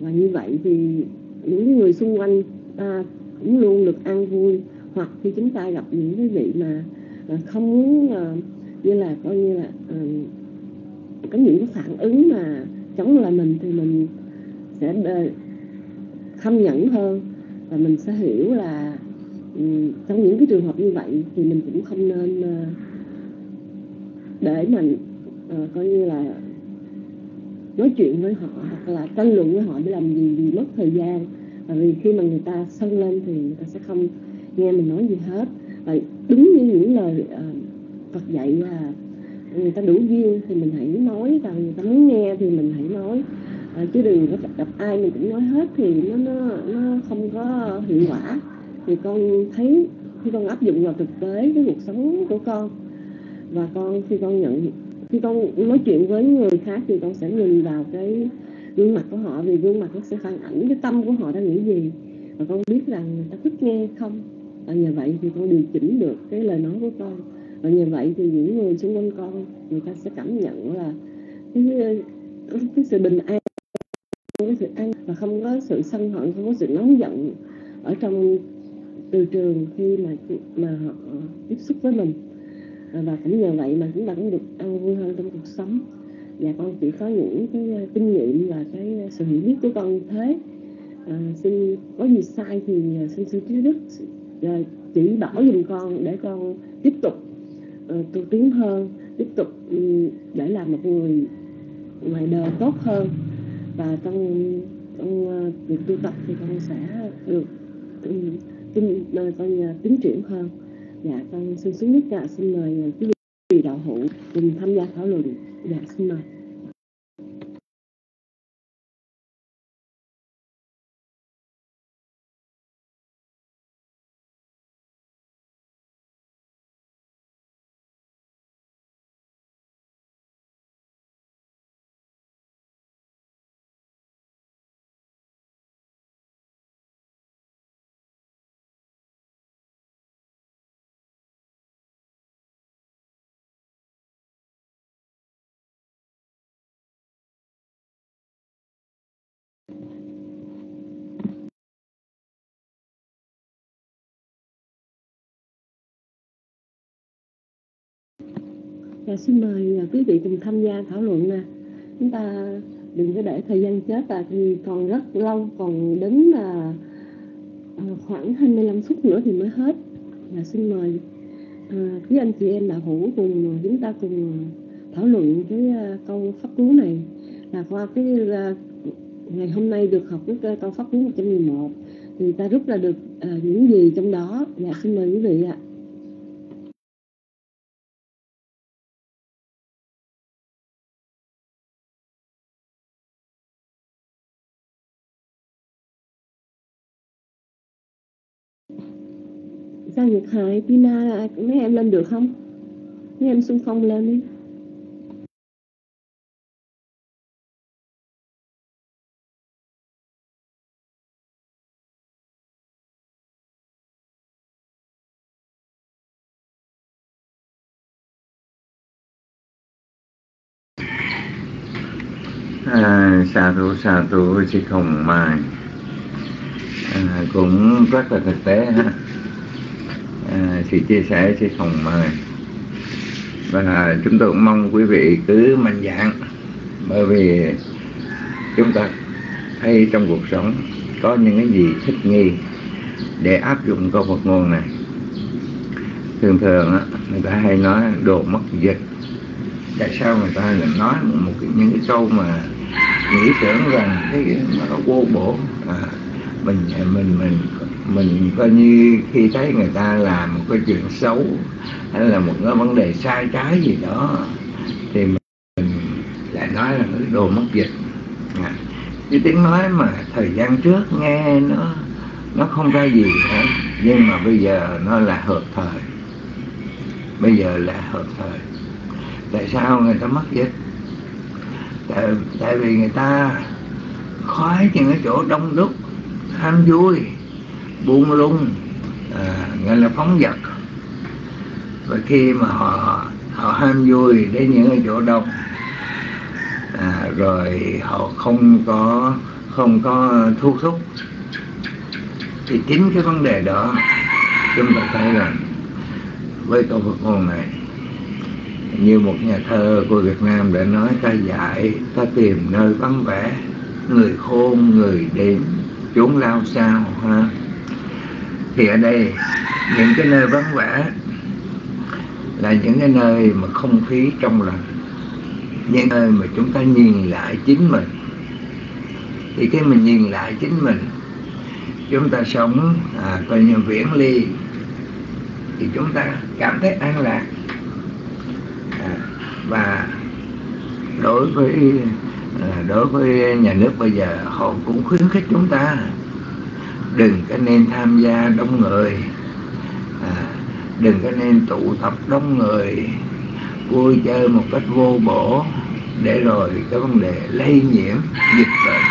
Và như vậy thì những người xung quanh ta cũng luôn được an vui. Hoặc khi chúng ta gặp những cái vị mà Ờ, không muốn ờ, như là coi như là ờ, có những cái phản ứng mà chống lại mình thì mình sẽ thâm nhẫn hơn và mình sẽ hiểu là um, trong những cái trường hợp như vậy thì mình cũng không nên uh, để mình uh, coi như là nói chuyện với họ hoặc là tranh luận với họ để làm gì vì mất thời gian. Và vì khi mà người ta sân lên thì người ta sẽ không nghe mình nói gì hết. Và đúng như những lời uh, Phật dạy là người ta đủ duyên thì mình hãy nói và người ta muốn nghe thì mình hãy nói. À, chứ đừng có gặp ai mình cũng nói hết thì nó nó nó không có hiệu quả. Thì con thấy khi con áp dụng vào thực tế cái cuộc sống của con và con khi con nhận khi con nói chuyện với người khác thì con sẽ nhìn vào cái gương mặt của họ vì gương mặt nó sẽ phản ảnh cái tâm của họ đang nghĩ gì và con biết rằng người ta thích nghe không và nhờ vậy thì con điều chỉnh được cái lời nói của con và như vậy thì những người xung quanh con người ta sẽ cảm nhận là cái, cái sự bình an cái sự an và không có sự sân hận không có sự nóng giận ở trong từ trường khi mà mà họ tiếp xúc với mình. Và cũng nhờ vậy mà chúng ta cũng được ăn vui hơn trong cuộc sống. Và con chỉ có những cái kinh nghiệm và cái sự hiểu biết của con như thế. À, xin có gì sai thì xin sư trí đức Ờ, chỉ bảo dùm con để con tiếp tục ờ, tu tiến hơn, tiếp tục ừ, để làm một người, ngoài đời tốt hơn. Và trong trong ờ, việc tu tập thì con sẽ được tin lời con tiến triển hơn. Dạ con xin xuống nhất dạ xin mời quý vị đạo hữu cùng tham gia thảo luận. Dạ xin mời. Và xin mời à, quý vị cùng tham gia thảo luận nè. Chúng ta đừng có để thời gian chết à vì còn rất lâu, còn đến là à, khoảng 25 phút nữa thì mới hết. Và xin mời à, quý anh chị em đạo hữu cùng chúng ta cùng thảo luận cái à, câu pháp cú này là qua cái à, ngày hôm nay được học cái à, câu pháp cú 111 thì ta rút ra được à, những gì trong đó. Dạ, xin mời quý vị ạ. Sao Nhật Hải, là mấy em lên được không? Mấy em xung phong lên đi. à, xà thủ xà thủ chứ không mai à, cũng rất là thực tế ha Ờ, à, sự chia sẻ sẽ phòng mời và chúng tôi cũng mong quý vị cứ mạnh dạn bởi vì chúng ta hay trong cuộc sống có những cái gì thích nghi để áp dụng câu Phật ngôn này. Thường thường á, người ta hay nói đồ mất dịch. Tại sao người ta lại nói một những cái câu mà nghĩ tưởng rằng cái nó vô bổ? À, mình mình mình mình coi như khi thấy người ta làm một cái chuyện xấu hay là một cái vấn đề sai trái gì đó thì mình lại nói là cái đồ mất dịch. À, cái tiếng nói mà thời gian trước nghe nó nó không ra gì hết nhưng mà bây giờ nó là hợp thời. Bây giờ là hợp thời. Tại sao người ta mất dịch? Tại, tại vì người ta khoái những cái chỗ đông đúc ham vui buông lung. À, gọi là phóng vật. Và khi mà họ họ ham vui đến những cái chỗ đông à, rồi họ không có không có thu thúc thì chính cái vấn đề đó chúng ta thấy rằng với câu Phật ngôn này như một nhà thơ của Việt Nam đã nói ta dạy ta tìm nơi vắng vẻ người khôn người đến chốn lao sao ha? Thì ở đây những cái nơi vắng vẻ là những cái nơi mà không khí trong lành những nơi mà chúng ta nhìn lại chính mình. Thì khi mình nhìn lại chính mình chúng ta sống à, coi như viễn ly thì chúng ta cảm thấy an lạc. À, và đối với à, đối với nhà nước bây giờ họ cũng khuyến khích chúng ta đừng có nên tham gia đông người. À, đừng có nên tụ tập đông người. Vui chơi một cách vô bổ để rồi cái vấn đề lây nhiễm dịch bệnh.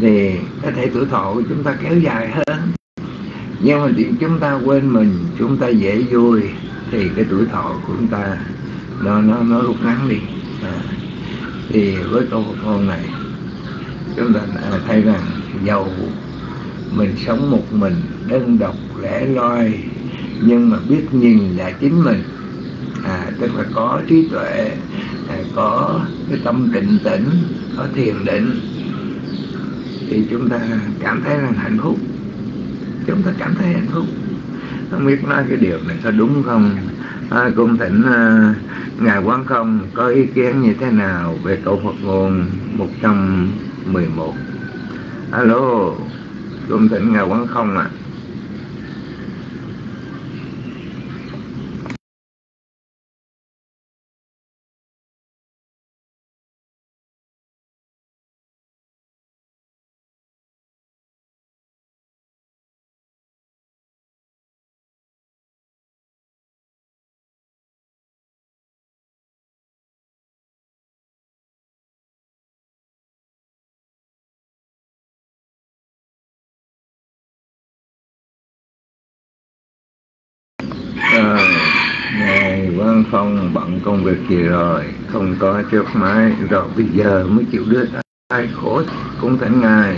Thì có thể tuổi thọ của chúng ta kéo dài hơn. Nhưng mà chúng ta quên mình chúng ta dễ vui thì cái tuổi thọ của chúng ta nó nó nó rút ngắn đi. À. thì với câu Phật ngôn này chúng ta thấy rằng giàu. Mình sống một mình đơn độc lẻ loi nhưng mà biết nhìn lại chính mình. À, tức là có trí tuệ à, có cái tâm định tĩnh có thiền định thì chúng ta cảm thấy rằng hạnh phúc. Chúng ta cảm thấy hạnh phúc. Không biết nói cái điều này có đúng không? À, cung thỉnh à, ngài quán không có ý kiến như thế nào về tổ Phật ngôn 111 alo trung thịnh ngài quán không ạ à. Không bận công việc gì rồi, không có trước máy, rồi bây giờ mới chịu được ai khổ, cũng thành ngài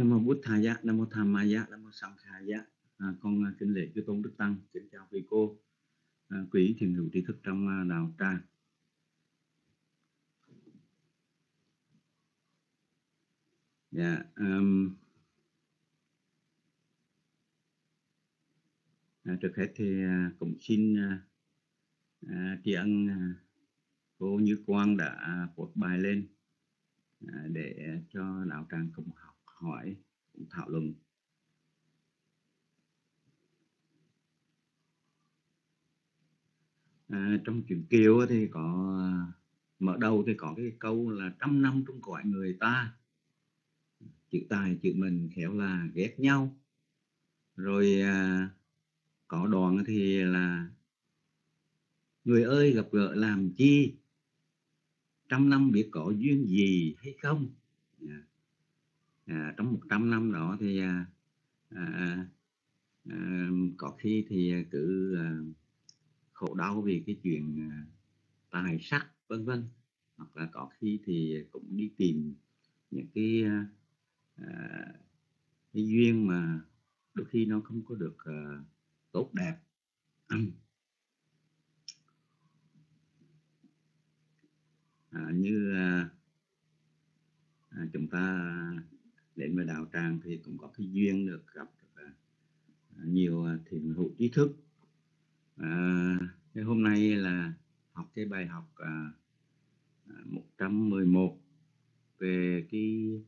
nam mô Bụt Thầy giá nam mô tham ma giá nam mô sang kha giá à, con à, kính lễ chư tôn đức tăng kính chào quý cô à, quý thiền hữu trí thức trong à, đạo tràng. Dạ um, à, trước hết thì à, cũng xin à, à tri ân à, cô như quang đã post bài lên à, để cho đạo tràng cùng học hỏi thảo luận. À, trong chuyện kiều thì có mở đầu thì có cái câu là trăm năm trong cõi người ta. Chữ tài chữ mình khéo là ghét nhau. Rồi à, có đoạn thì là người ơi gặp gỡ làm chi? Trăm năm biết có duyên gì hay không? Yeah. À, trong 100 năm đó thì à, à, à, à có khi thì à, cứ à, khổ đau vì cái chuyện à, tài sắc vân vân. Hoặc là có khi thì cũng đi tìm những cái à, à, cái duyên mà đôi khi nó không có được à, tốt đẹp. À, như à, chúng ta đến với đạo tràng thì cũng có cái duyên được gặp được, à, nhiều à, thiền hữu trí thức. À, thế hôm nay là học cái bài học à, à 111 về cái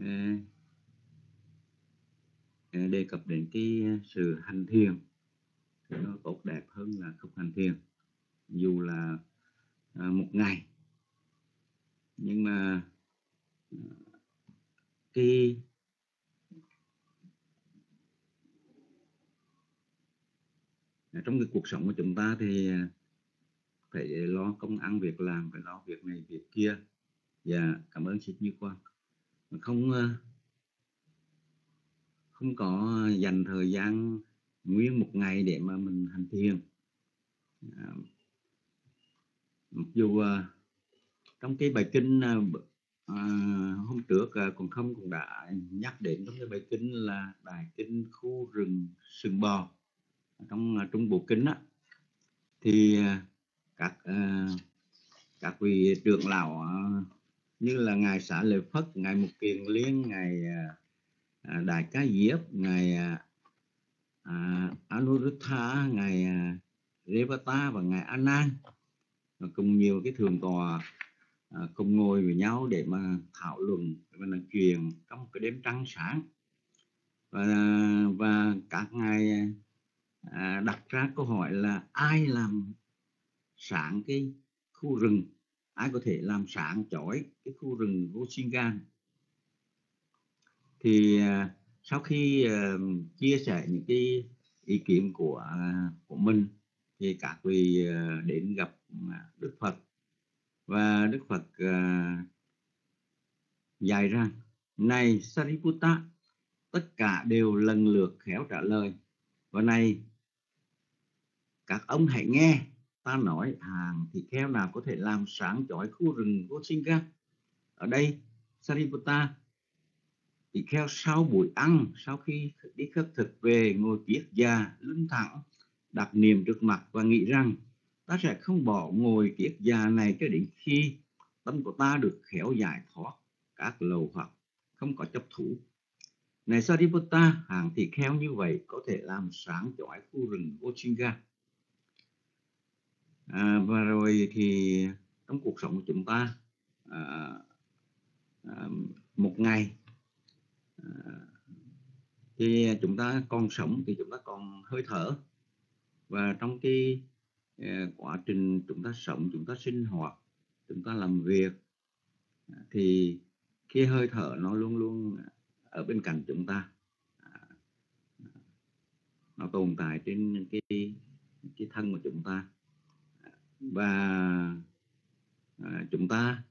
à, đề cập đến cái sự hành thiền. Thì nó tốt đẹp hơn là không hành thiền. Dù là à, một ngày. Nhưng mà kỳ. Trong cái cuộc sống của chúng ta thì phải lo công ăn việc làm, phải lo việc này, việc kia. Và cảm ơn chị Như Quang. Không ờ, không có dành thời gian nguyên một ngày để mà mình hành thiền. Dạ. Mặc dù ờ, trong cái bài kinh ờ, à, hôm trước à, còn không cũng đã nhắc đến trong cái bài kinh là bài kinh khu rừng sừng bò trong à, trung bộ kinh á. Thì à, các à, các vị trưởng lão à, như là ngài xã lợi phất ngài mục kiền liên ngài à, à đại cá diếp ngài à, à, anuruddha ngài à, revata và ngài anan cùng nhiều cái thường tòa à, cùng ngồi với nhau để mà thảo luận và là chuyện trong một cái đêm trăng sáng. Và và các ngài à, đặt ra câu hỏi là ai làm sáng cái khu rừng? Ai có thể làm sáng chói cái khu rừng Gosingan thì à, sau khi à, chia sẻ những cái ý kiến của à, của mình thì các vị à, đến gặp à, Đức Phật và Đức Phật uh, dạy rằng này Sariputta tất cả đều lần lượt khéo trả lời. Và này các ông hãy nghe ta nói hàng thì kheo nào có thể làm sáng chói khu rừng Gosinga ở đây Sariputta thì kheo sau buổi ăn sau khi đi khất thực về ngồi kiết già lưng thẳng đặt niềm trước mặt và nghĩ rằng ta sẽ không bỏ ngồi kiết già này cho đến khi tâm của ta được khéo giải thoát các lầu hoặc không có chấp thủ. Này Sariputta hàng thì khéo như vậy có thể làm sáng chói khu rừng Ochinga à, và rồi thì trong cuộc sống của chúng ta à, à, một ngày à, thì chúng ta còn sống thì chúng ta còn hơi thở. Và trong cái Ờ, quá trình chúng ta sống, chúng ta sinh hoạt, chúng ta làm việc à, thì cái hơi thở nó luôn luôn ở bên cạnh chúng ta à, nó tồn tại trên cái cái thân của chúng ta. Và à, chúng ta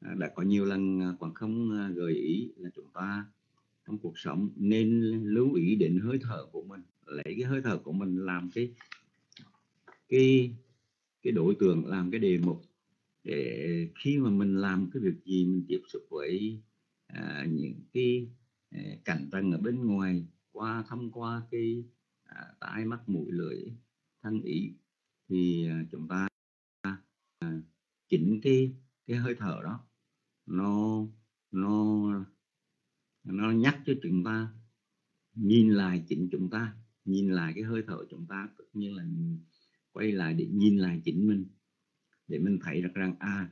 đã có nhiều lần quảng còn không gợi ý là chúng ta trong cuộc sống nên lưu ý đến hơi thở của mình lấy cái hơi thở của mình làm cái cái cái đối tượng làm cái đề mục để khi mà mình làm cái việc gì mình tiếp xúc với à, những cái à, cảnh trần ở bên ngoài qua thông qua cái à, tai mắt mũi lưỡi thân ý thì à, chúng ta à, chỉnh cái cái hơi thở đó nó nó nó nhắc cho chúng ta nhìn lại chính chúng ta nhìn lại cái hơi thở chúng ta tất nhiên là quay lại để nhìn lại chính mình để mình thấy được rằng à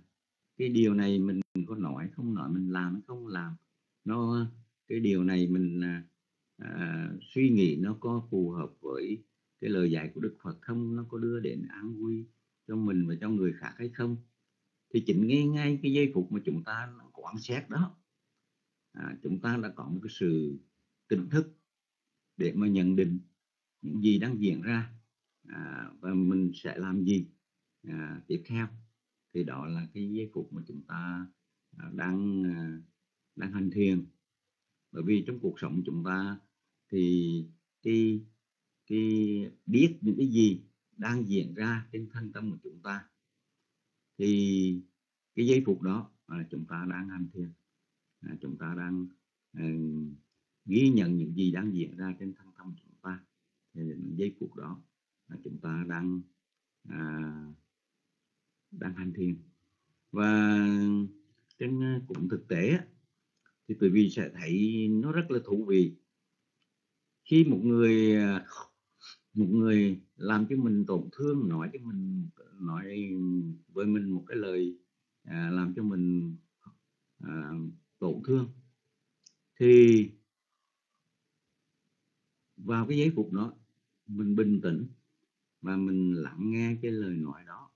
cái điều này mình có nói không nói mình làm không làm. Nó cái điều này mình à, à, suy nghĩ nó có phù hợp với cái lời dạy của Đức Phật không? Nó có đưa đến an vui cho mình và cho người khác hay không? Thì chính ngay ngay cái giây phút mà chúng ta quan sát đó à, chúng ta đã có một cái sự tỉnh thức để mà nhận định những gì đang diễn ra à, và mình sẽ làm gì à, tiếp theo. Thì đó là cái giây phút mà chúng ta à, đang à, đang hành thiền. Bởi vì trong cuộc sống chúng ta thì cái cái biết những cái gì đang diễn ra trên thân tâm của chúng ta thì cái giây phút đó là chúng ta đang hành thiền. À, chúng ta đang à, ghi nhận những gì đang diễn ra trên thân tâm chúng ta thì giây phút đó là chúng ta đang à, đang hành thiền. Và trên à, cũng thực tế thì quý vị sẽ thấy nó rất là thú vị. Khi một người à, một người làm cho mình tổn thương nói cho mình nói với mình một cái lời à, làm cho mình à, tổn thương thì vào cái giây phút đó mình bình tĩnh và mình lắng nghe cái lời nói đó.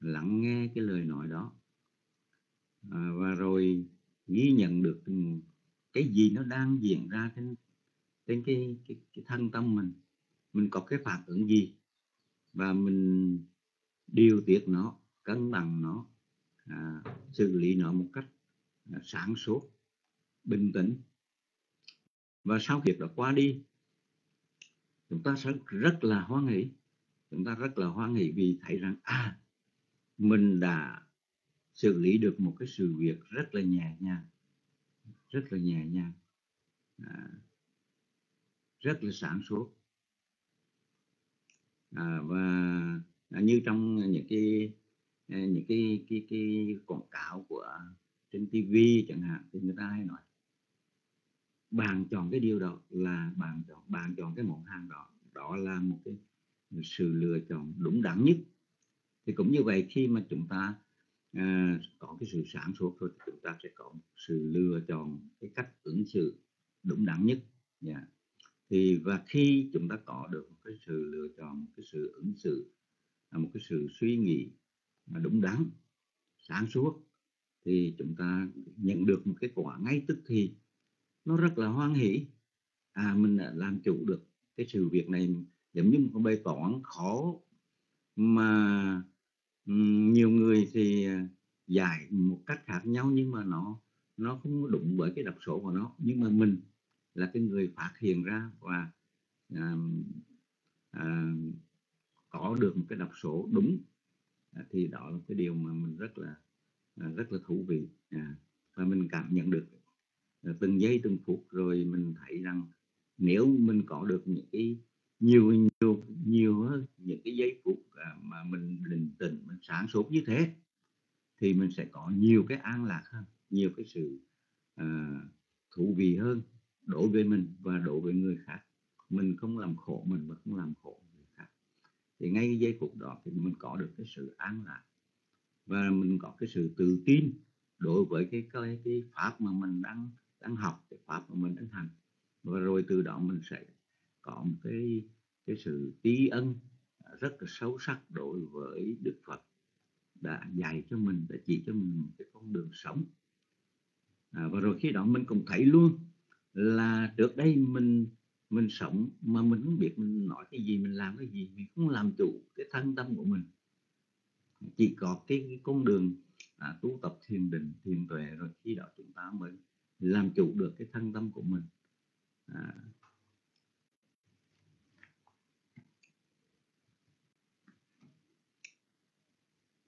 Lắng nghe cái lời nói đó. À, và rồi ghi nhận được cái gì nó đang diễn ra trên trên cái, cái, cái thân tâm mình. Mình có cái phản ứng gì? Và mình điều tiết nó cân bằng nó à, xử lý nó một cách à, sáng suốt bình tĩnh. Và sau việc đó qua đi chúng ta sẽ rất là hoan hỷ. Chúng ta rất là hoan hỷ vì thấy rằng à mình đã xử lý được một cái sự việc rất là nhẹ nhàng rất là nhẹ nhàng à, rất là sáng suốt. À, và như trong những cái những cái cái cái quảng cáo của trên TV chẳng hạn thì người ta hay nói bạn chọn cái điều đó là bạn chọn bạn chọn cái món hàng đó. Đó là một cái sự lựa chọn đúng đắn nhất. Thì cũng như vậy khi mà chúng ta à, có cái sự sáng suốt thôi chúng ta sẽ có sự lựa chọn cái cách ứng xử đúng đắn nhất. Yeah. Thì và khi chúng ta có được một cái sự lựa chọn một cái sự ứng xử à, một cái sự suy nghĩ mà đúng đắn sáng suốt thì chúng ta nhận được một kết quả ngay tức thì nó rất là hoan hỷ. À mình đã làm chủ được cái sự việc này giống như một bài toán khó mà nhiều người thì à, giải một cách khác nhau nhưng mà nó nó không đụng bởi cái đọc số của nó. Nhưng mà mình là cái người phát hiện ra và à, à, có được một cái đọc số đúng à, thì đó là cái điều mà mình rất là à, rất là thú vị. À, và mình cảm nhận được từng giây từng phút rồi mình thấy rằng nếu mình có được những cái nhiều nhiều nhiều hơn những cái giây phút à, mà mình bình tĩnh mình sáng suốt như thế thì mình sẽ có nhiều cái an lạc hơn nhiều cái sự uh, thú vị hơn đối với mình và đối với người khác. Mình không làm khổ mình mà không làm khổ người khác. Thì ngay cái giây phút đó thì mình có được cái sự an lạc và mình có cái sự tự tin đối với cái cái, cái pháp mà mình đang đang học cái pháp mà mình đang hành. Và rồi từ đó mình sẽ có một cái cái sự tí ân rất là sâu sắc đối với Đức Phật đã dạy cho mình đã chỉ cho mình một cái con đường sống. À, và rồi khi đó mình cũng thấy luôn là trước đây mình mình sống mà mình không biết mình nói cái gì mình làm cái gì mình không làm chủ cái thân tâm của mình. Chỉ có cái, cái con đường à, tu tập thiền định thiền tuệ rồi khi đó chúng ta mới làm chủ được cái thân tâm của mình. À,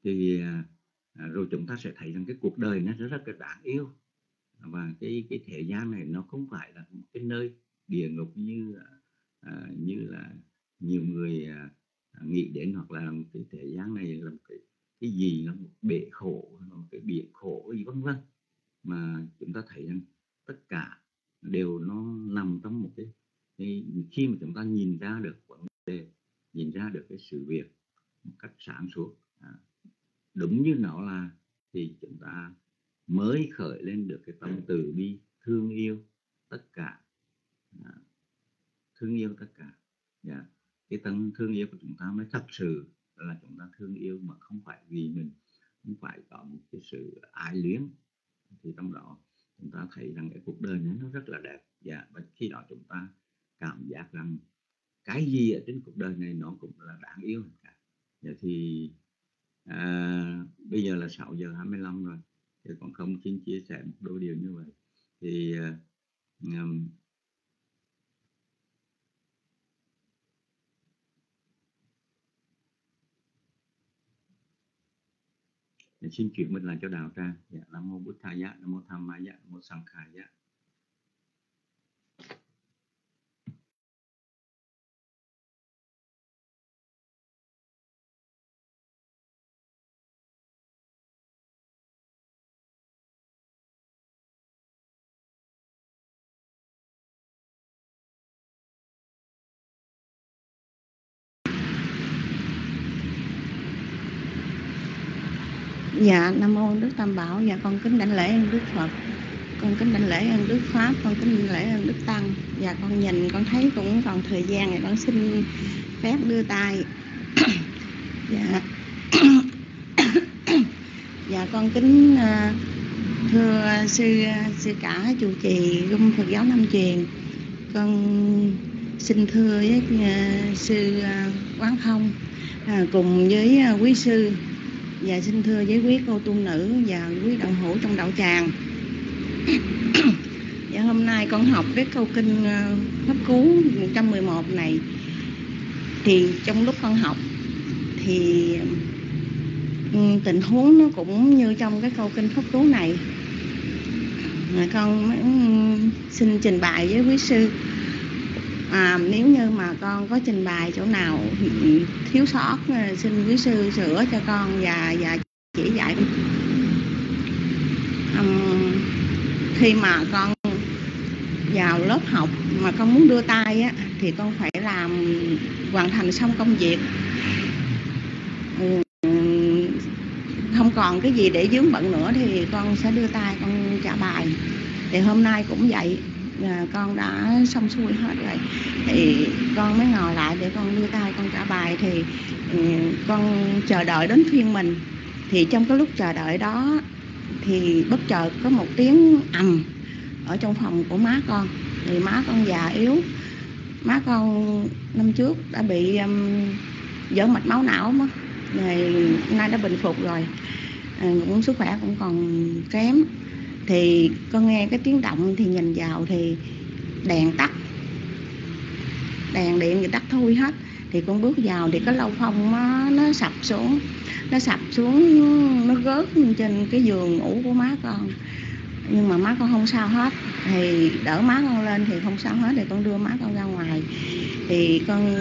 thì à, à, rồi chúng ta sẽ thấy rằng cái cuộc đời nó rất là đáng yêu. Và cái cái thế gian này nó không phải là một cái nơi địa ngục như à, như là nhiều người à, nghĩ đến hoặc là cái thế gian này là một cái cái gì nó một bể khổ một cái biển khổ gì vân vân mà chúng ta thấy rằng tất cả đều nó nằm trong một cái, cái khi mà chúng ta nhìn ra được vấn đề nhìn ra được cái sự việc một cách sáng suốt à, đúng như nó là thì chúng ta mới khởi lên được cái tâm từ bi thương yêu tất cả à, thương yêu tất cả yeah. Cái tâm thương yêu của chúng ta mới thật sự là chúng ta thương yêu mà không phải vì mình không phải có một cái sự ái luyến thì trong đó chúng ta thấy rằng cái cuộc đời này nó rất là đẹp. Dạ, và khi đó chúng ta cảm giác rằng cái gì ở trên cuộc đời này nó cũng là đáng yêu cả. Và thì à, bây giờ là 6 giờ 25 rồi. Thì còn không xin chia sẻ một đôi điều như vậy. Thì à, xin chuyển mình lại cho đạo tràng. Dạ, nam mô bút thầy giá nam mô tham ma giá nam mô sang khai giá Dạ, Nam Mô Đức Tam Bảo, dạ con kính đảnh lễ ơn Đức Phật. Con kính đảnh lễ ơn Đức Pháp, con kính đảnh lễ ơn Đức Tăng. Dạ con nhìn, con thấy cũng còn thời gian này con xin phép đưa tay. Dạ. Dạ con kính à, thưa sư sư cả chủ trì Gum Phật giáo Nam Truyền. Con xin thưa với à, sư à, Quán Thông cùng với quý sư và xin thưa với quý cô tu nữ và quý đạo hữu trong đạo tràng. Dạ hôm nay con học cái câu kinh ờ, pháp cú 111 này. Thì trong lúc con học thì ừ, tình huống nó cũng như trong cái câu kinh pháp cú này. Mà con mới xin trình bày với quý sư à, nếu như mà con có trình bày chỗ nào thiếu sót ờ, xin quý sư sửa cho con và và chỉ dạy. Um, khi mà con vào lớp học mà con muốn đưa tay á thì con phải làm hoàn thành xong công việc. Không còn cái gì để dướng bận nữa thì con sẽ đưa tay con trả bài. Thì hôm nay cũng vậy à, con đã xong xuôi hết rồi. Thì con mới ngồi lại để con đưa tay con trả bài. Thì ừ, con chờ đợi đến phiên mình. Thì trong cái lúc chờ đợi đó thì bất chợt có một tiếng ầm ở trong phòng của má con. Thì má con già yếu. Má con năm trước đã bị um, vỡ mạch máu não mà này nay đã bình phục rồi. À, cũng sức khỏe cũng còn kém thì con nghe cái tiếng động thì nhìn vào thì đèn tắt. Đèn điện thì tắt thui hết. Thì con bước vào thì cái lâu phong nó, nó sập xuống. Nó sập xuống nó gớt trên cái giường ngủ của má con. Nhưng mà má con không sao hết. Thì đỡ má con lên thì không sao hết thì con đưa má con ra ngoài. Thì con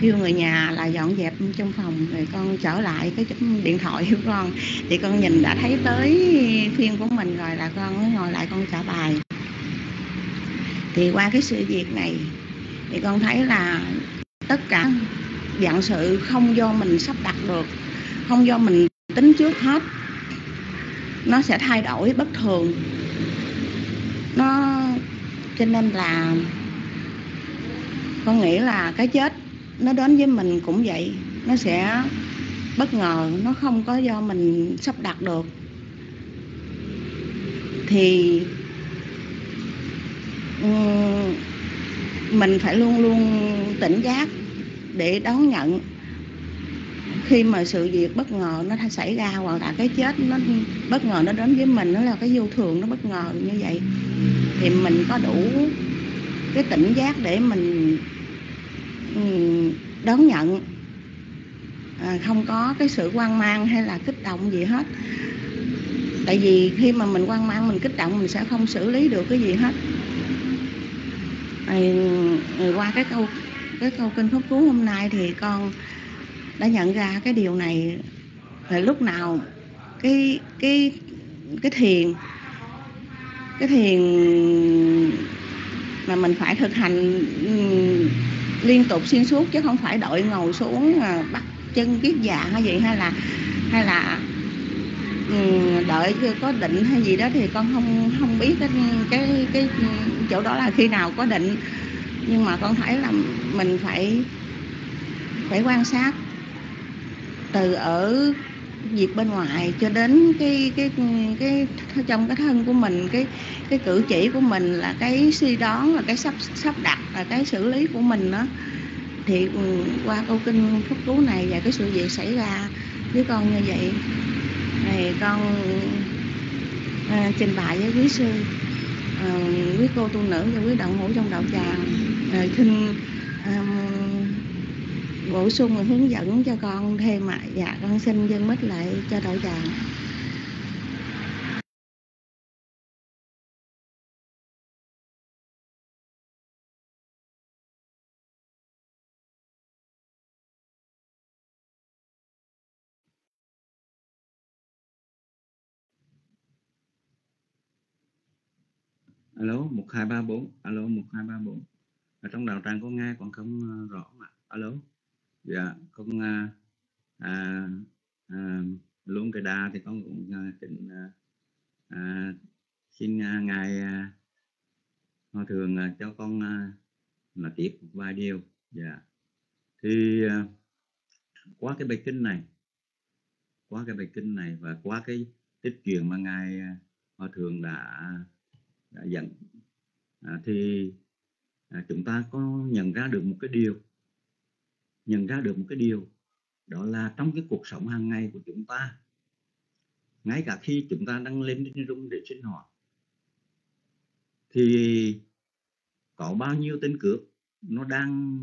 kêu người nhà là dọn dẹp trong phòng, rồi con trở lại cái điện thoại của con thì con nhìn đã thấy tới phiên của mình rồi là con ngồi lại con trả bài. Thì qua cái sự việc này, thì con thấy là tất cả dạng sự không do mình sắp đặt được, không do mình tính trước hết. Nó sẽ thay đổi bất thường. Nó, cho nên là con nghĩ là cái chết nó đến với mình cũng vậy. Nó sẽ bất ngờ, nó không có do mình sắp đặt được. Thì ừ, mình phải luôn luôn tỉnh giác để đón nhận. Khi mà sự việc bất ngờ nó xảy ra hoặc là cái chết nó bất ngờ nó đến với mình, nó là cái vô thường, nó bất ngờ như vậy, thì mình có đủ cái tỉnh giác để mình đón nhận. À, không có cái sự quan mang hay là kích động gì hết. Tại vì khi mà mình quan mang mình kích động mình sẽ không xử lý được cái gì hết. À, qua cái câu cái câu kinh pháp cú hôm nay thì con đã nhận ra cái điều này. Là lúc nào cái cái cái thiền cái thiền mà mình phải thực hành liên tục xuyên suốt chứ không phải đợi ngồi xuống à, bắt chân kiết dạ hay gì, hay là hay là ừ, đợi có định hay gì đó thì con không không biết cái cái cái chỗ đó là khi nào có định. Nhưng mà con thấy là mình phải phải quan sát từ ở việc bên ngoài cho đến cái cái cái, cái trong cái thân của mình cái cái cử chỉ của mình là cái suy đoán là cái sắp sắp đặt là cái xử lý của mình đó. Thì ừ, qua câu kinh phúc cứu này và cái sự việc xảy ra với con như vậy thì con à, trình bày với quý sư à, quý cô tu nữ và quý động hữu trong đạo tràng à, xin à, bổ sung và hướng dẫn cho con thêm ạ. Dạ con xin dân mít lại cho đội tràng alo, một hai ba bốn. Alo, một hai ba bốn. Ở trong đầu trang có nghe, còn không ờ, rõ mà. Alo dạ con à, à, à, luôn cái đa thì con cũng à, kính à, à, xin à, ngài à, hòa thượng à, cho con à, là tiếp một vài điều. Dạ. Thì à, qua cái bài kinh này qua cái bài kinh này và qua cái tích truyền mà ngài à, hòa thượng đã đã dẫn à, thì à, chúng ta có nhận ra được một cái điều nhận ra được một cái điều đó là trong cái cuộc sống hàng ngày của chúng ta ngay cả khi chúng ta đang lên trên rung để sinh hoạt thì có bao nhiêu tên cướp nó đang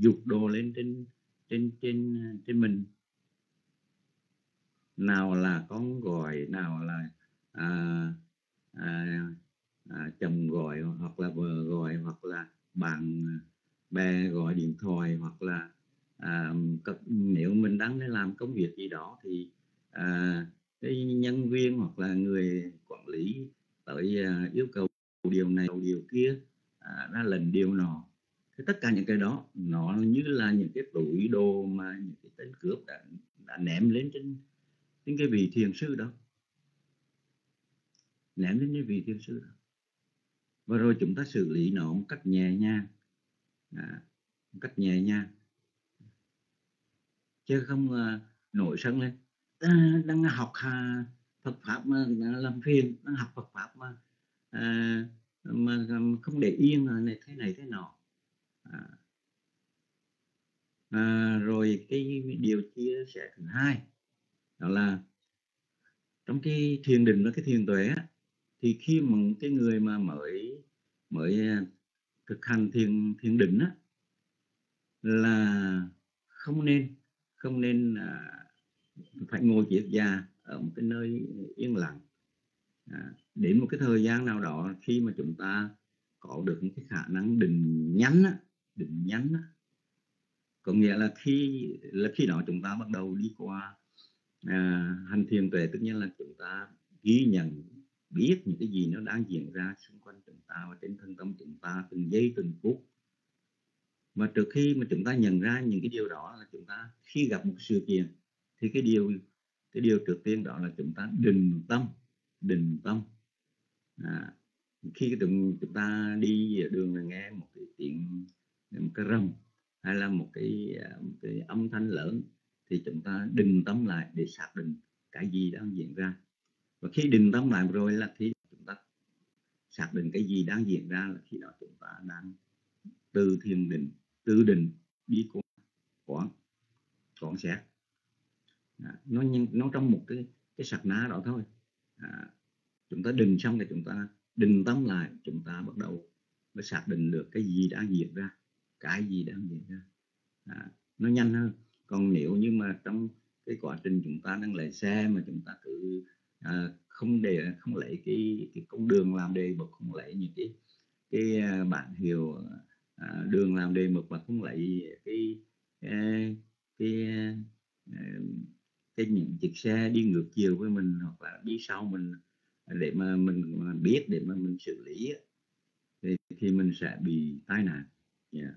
dục đồ lên trên trên trên trên mình. Nào là con gọi nào là à, à, à, chồng gọi hoặc là vợ gọi hoặc là bạn bè gọi điện thoại hoặc là à, nếu mình đang làm công việc gì đó thì à, cái nhân viên hoặc là người quản lý tới à, yêu cầu điều này điều kia à, ra lần điều nọ thì tất cả những cái đó nó như là những cái túi đồ mà những cái tên cướp đã, đã ném lên trên trên cái vị thiền sư đó. Ném lên cái vị thiền sư đó. Và rồi chúng ta xử lý nó một cách nhẹ nhàng. À, một cách nhẹ nhàng chứ không uh, nổi sân lên. À, đang học hà, Phật pháp mà làm phiền đang học Phật pháp mà à, mà không để yên là này thế này thế nọ. À, à, rồi cái điều chia sẻ thứ hai đó là trong cái thiền định và cái thiền tuệ á, thì khi mà cái người mà mới mới à, thực hành thiền thiền định á, là không nên không nên à, phải ngồi triệt già ở một cái nơi yên lặng. À, đến một cái thời gian nào đó khi mà chúng ta có được những cái khả năng định nhắn á, định nhắn á, có nghĩa là khi là khi đó chúng ta bắt đầu đi qua à, hành thiền tuệ tất nhiên là chúng ta ghi nhận biết những cái gì nó đang diễn ra xung quanh chúng ta và trên thân tâm chúng ta từng giây từng phút mà trước khi mà chúng ta nhận ra những cái điều đó là chúng ta khi gặp một sự kiện thì cái điều cái điều trước tiên đó là chúng ta định tâm định tâm. À, khi chúng, chúng ta đi ở đường là nghe một cái tiếng một cái rầm hay là một cái à, một cái âm thanh lớn thì chúng ta định tâm lại để xác định cái gì đang diễn ra. Và khi định tâm lại rồi là khi chúng ta xác định cái gì đang diễn ra là khi đó chúng ta đang từ thiền định tư định đi của của còn xét à, nó nó trong một cái cái sạc ná đó thôi. À, chúng ta định xong thì chúng ta định tâm lại chúng ta bắt đầu mới xác định được cái gì đang diễn ra cái gì đang diễn ra. À, nó nhanh hơn. Còn nếu như mà trong cái quá trình chúng ta đang lấy xe mà chúng ta cứ à, không để không lấy cái cái con đường làm đề mà không lấy những cái cái à, bản hiệu à, đường làm đề mục mà không lại cái cái cái, à, cái những chiếc xe đi ngược chiều với mình hoặc là đi sau mình để mà mình mà biết để mà mình xử lý thì thì mình sẽ bị tai nạn. Yeah.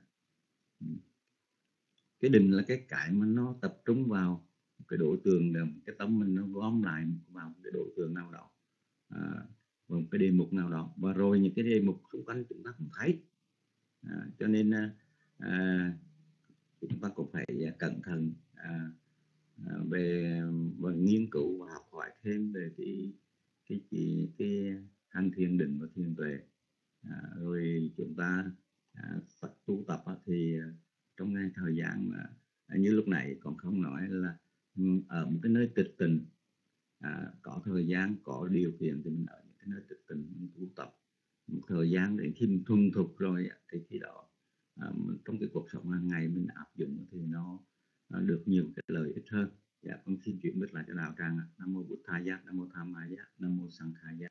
Cái đình là cái cái mà nó tập trung vào cái đối tượng cái tâm mình nó gom lại vào cái đối tượng nào đó à, một cái đề mục nào đó. Và rồi những cái đề mục xung quanh chúng ta cũng thấy à, cho nên à, à, chúng ta cũng phải à, cẩn thận à, à, về về nghiên cứu và học hỏi thêm về cái cái cái, cái hành thiền định và thiền tuệ. À, rồi chúng ta à, tu tập thì à, trong ngay thời gian mà như lúc này còn không nói là ừ, ở một cái nơi tịch tình à, có thời gian có điều kiện thì mình ở những cái nơi tịch tình tu tập một thời gian để khi mình thuần thục rồi thì khi đó à, trong cái cuộc sống hàng ngày mình áp dụng thì nó, nó được nhiều cái lợi ích hơn. Dạ con xin chuyển mic lại cho đạo tràng nam mô bụt thầy giác nam mô tham ma giác nam mô sang khai giác.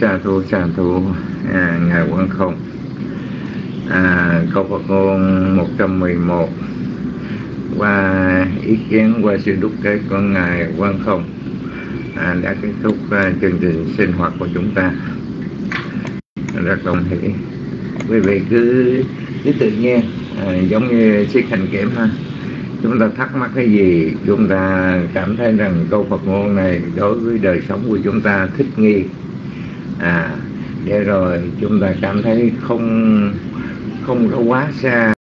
Xa thu xa thu à, ngài quán không. À, câu Phật ngôn 111 qua ý kiến qua sự đúc kết của ngài quan không à, đã kết thúc à, chương trình sinh hoạt của chúng ta. Rất đồng hỷ. Quý vị cứ cứ tự nhiên à, giống như siết hành kiểm ha. Chúng ta thắc mắc cái gì chúng ta cảm thấy rằng câu Phật ngôn này đối với đời sống của chúng ta thích nghi à để rồi chúng ta cảm thấy không không có quá xa.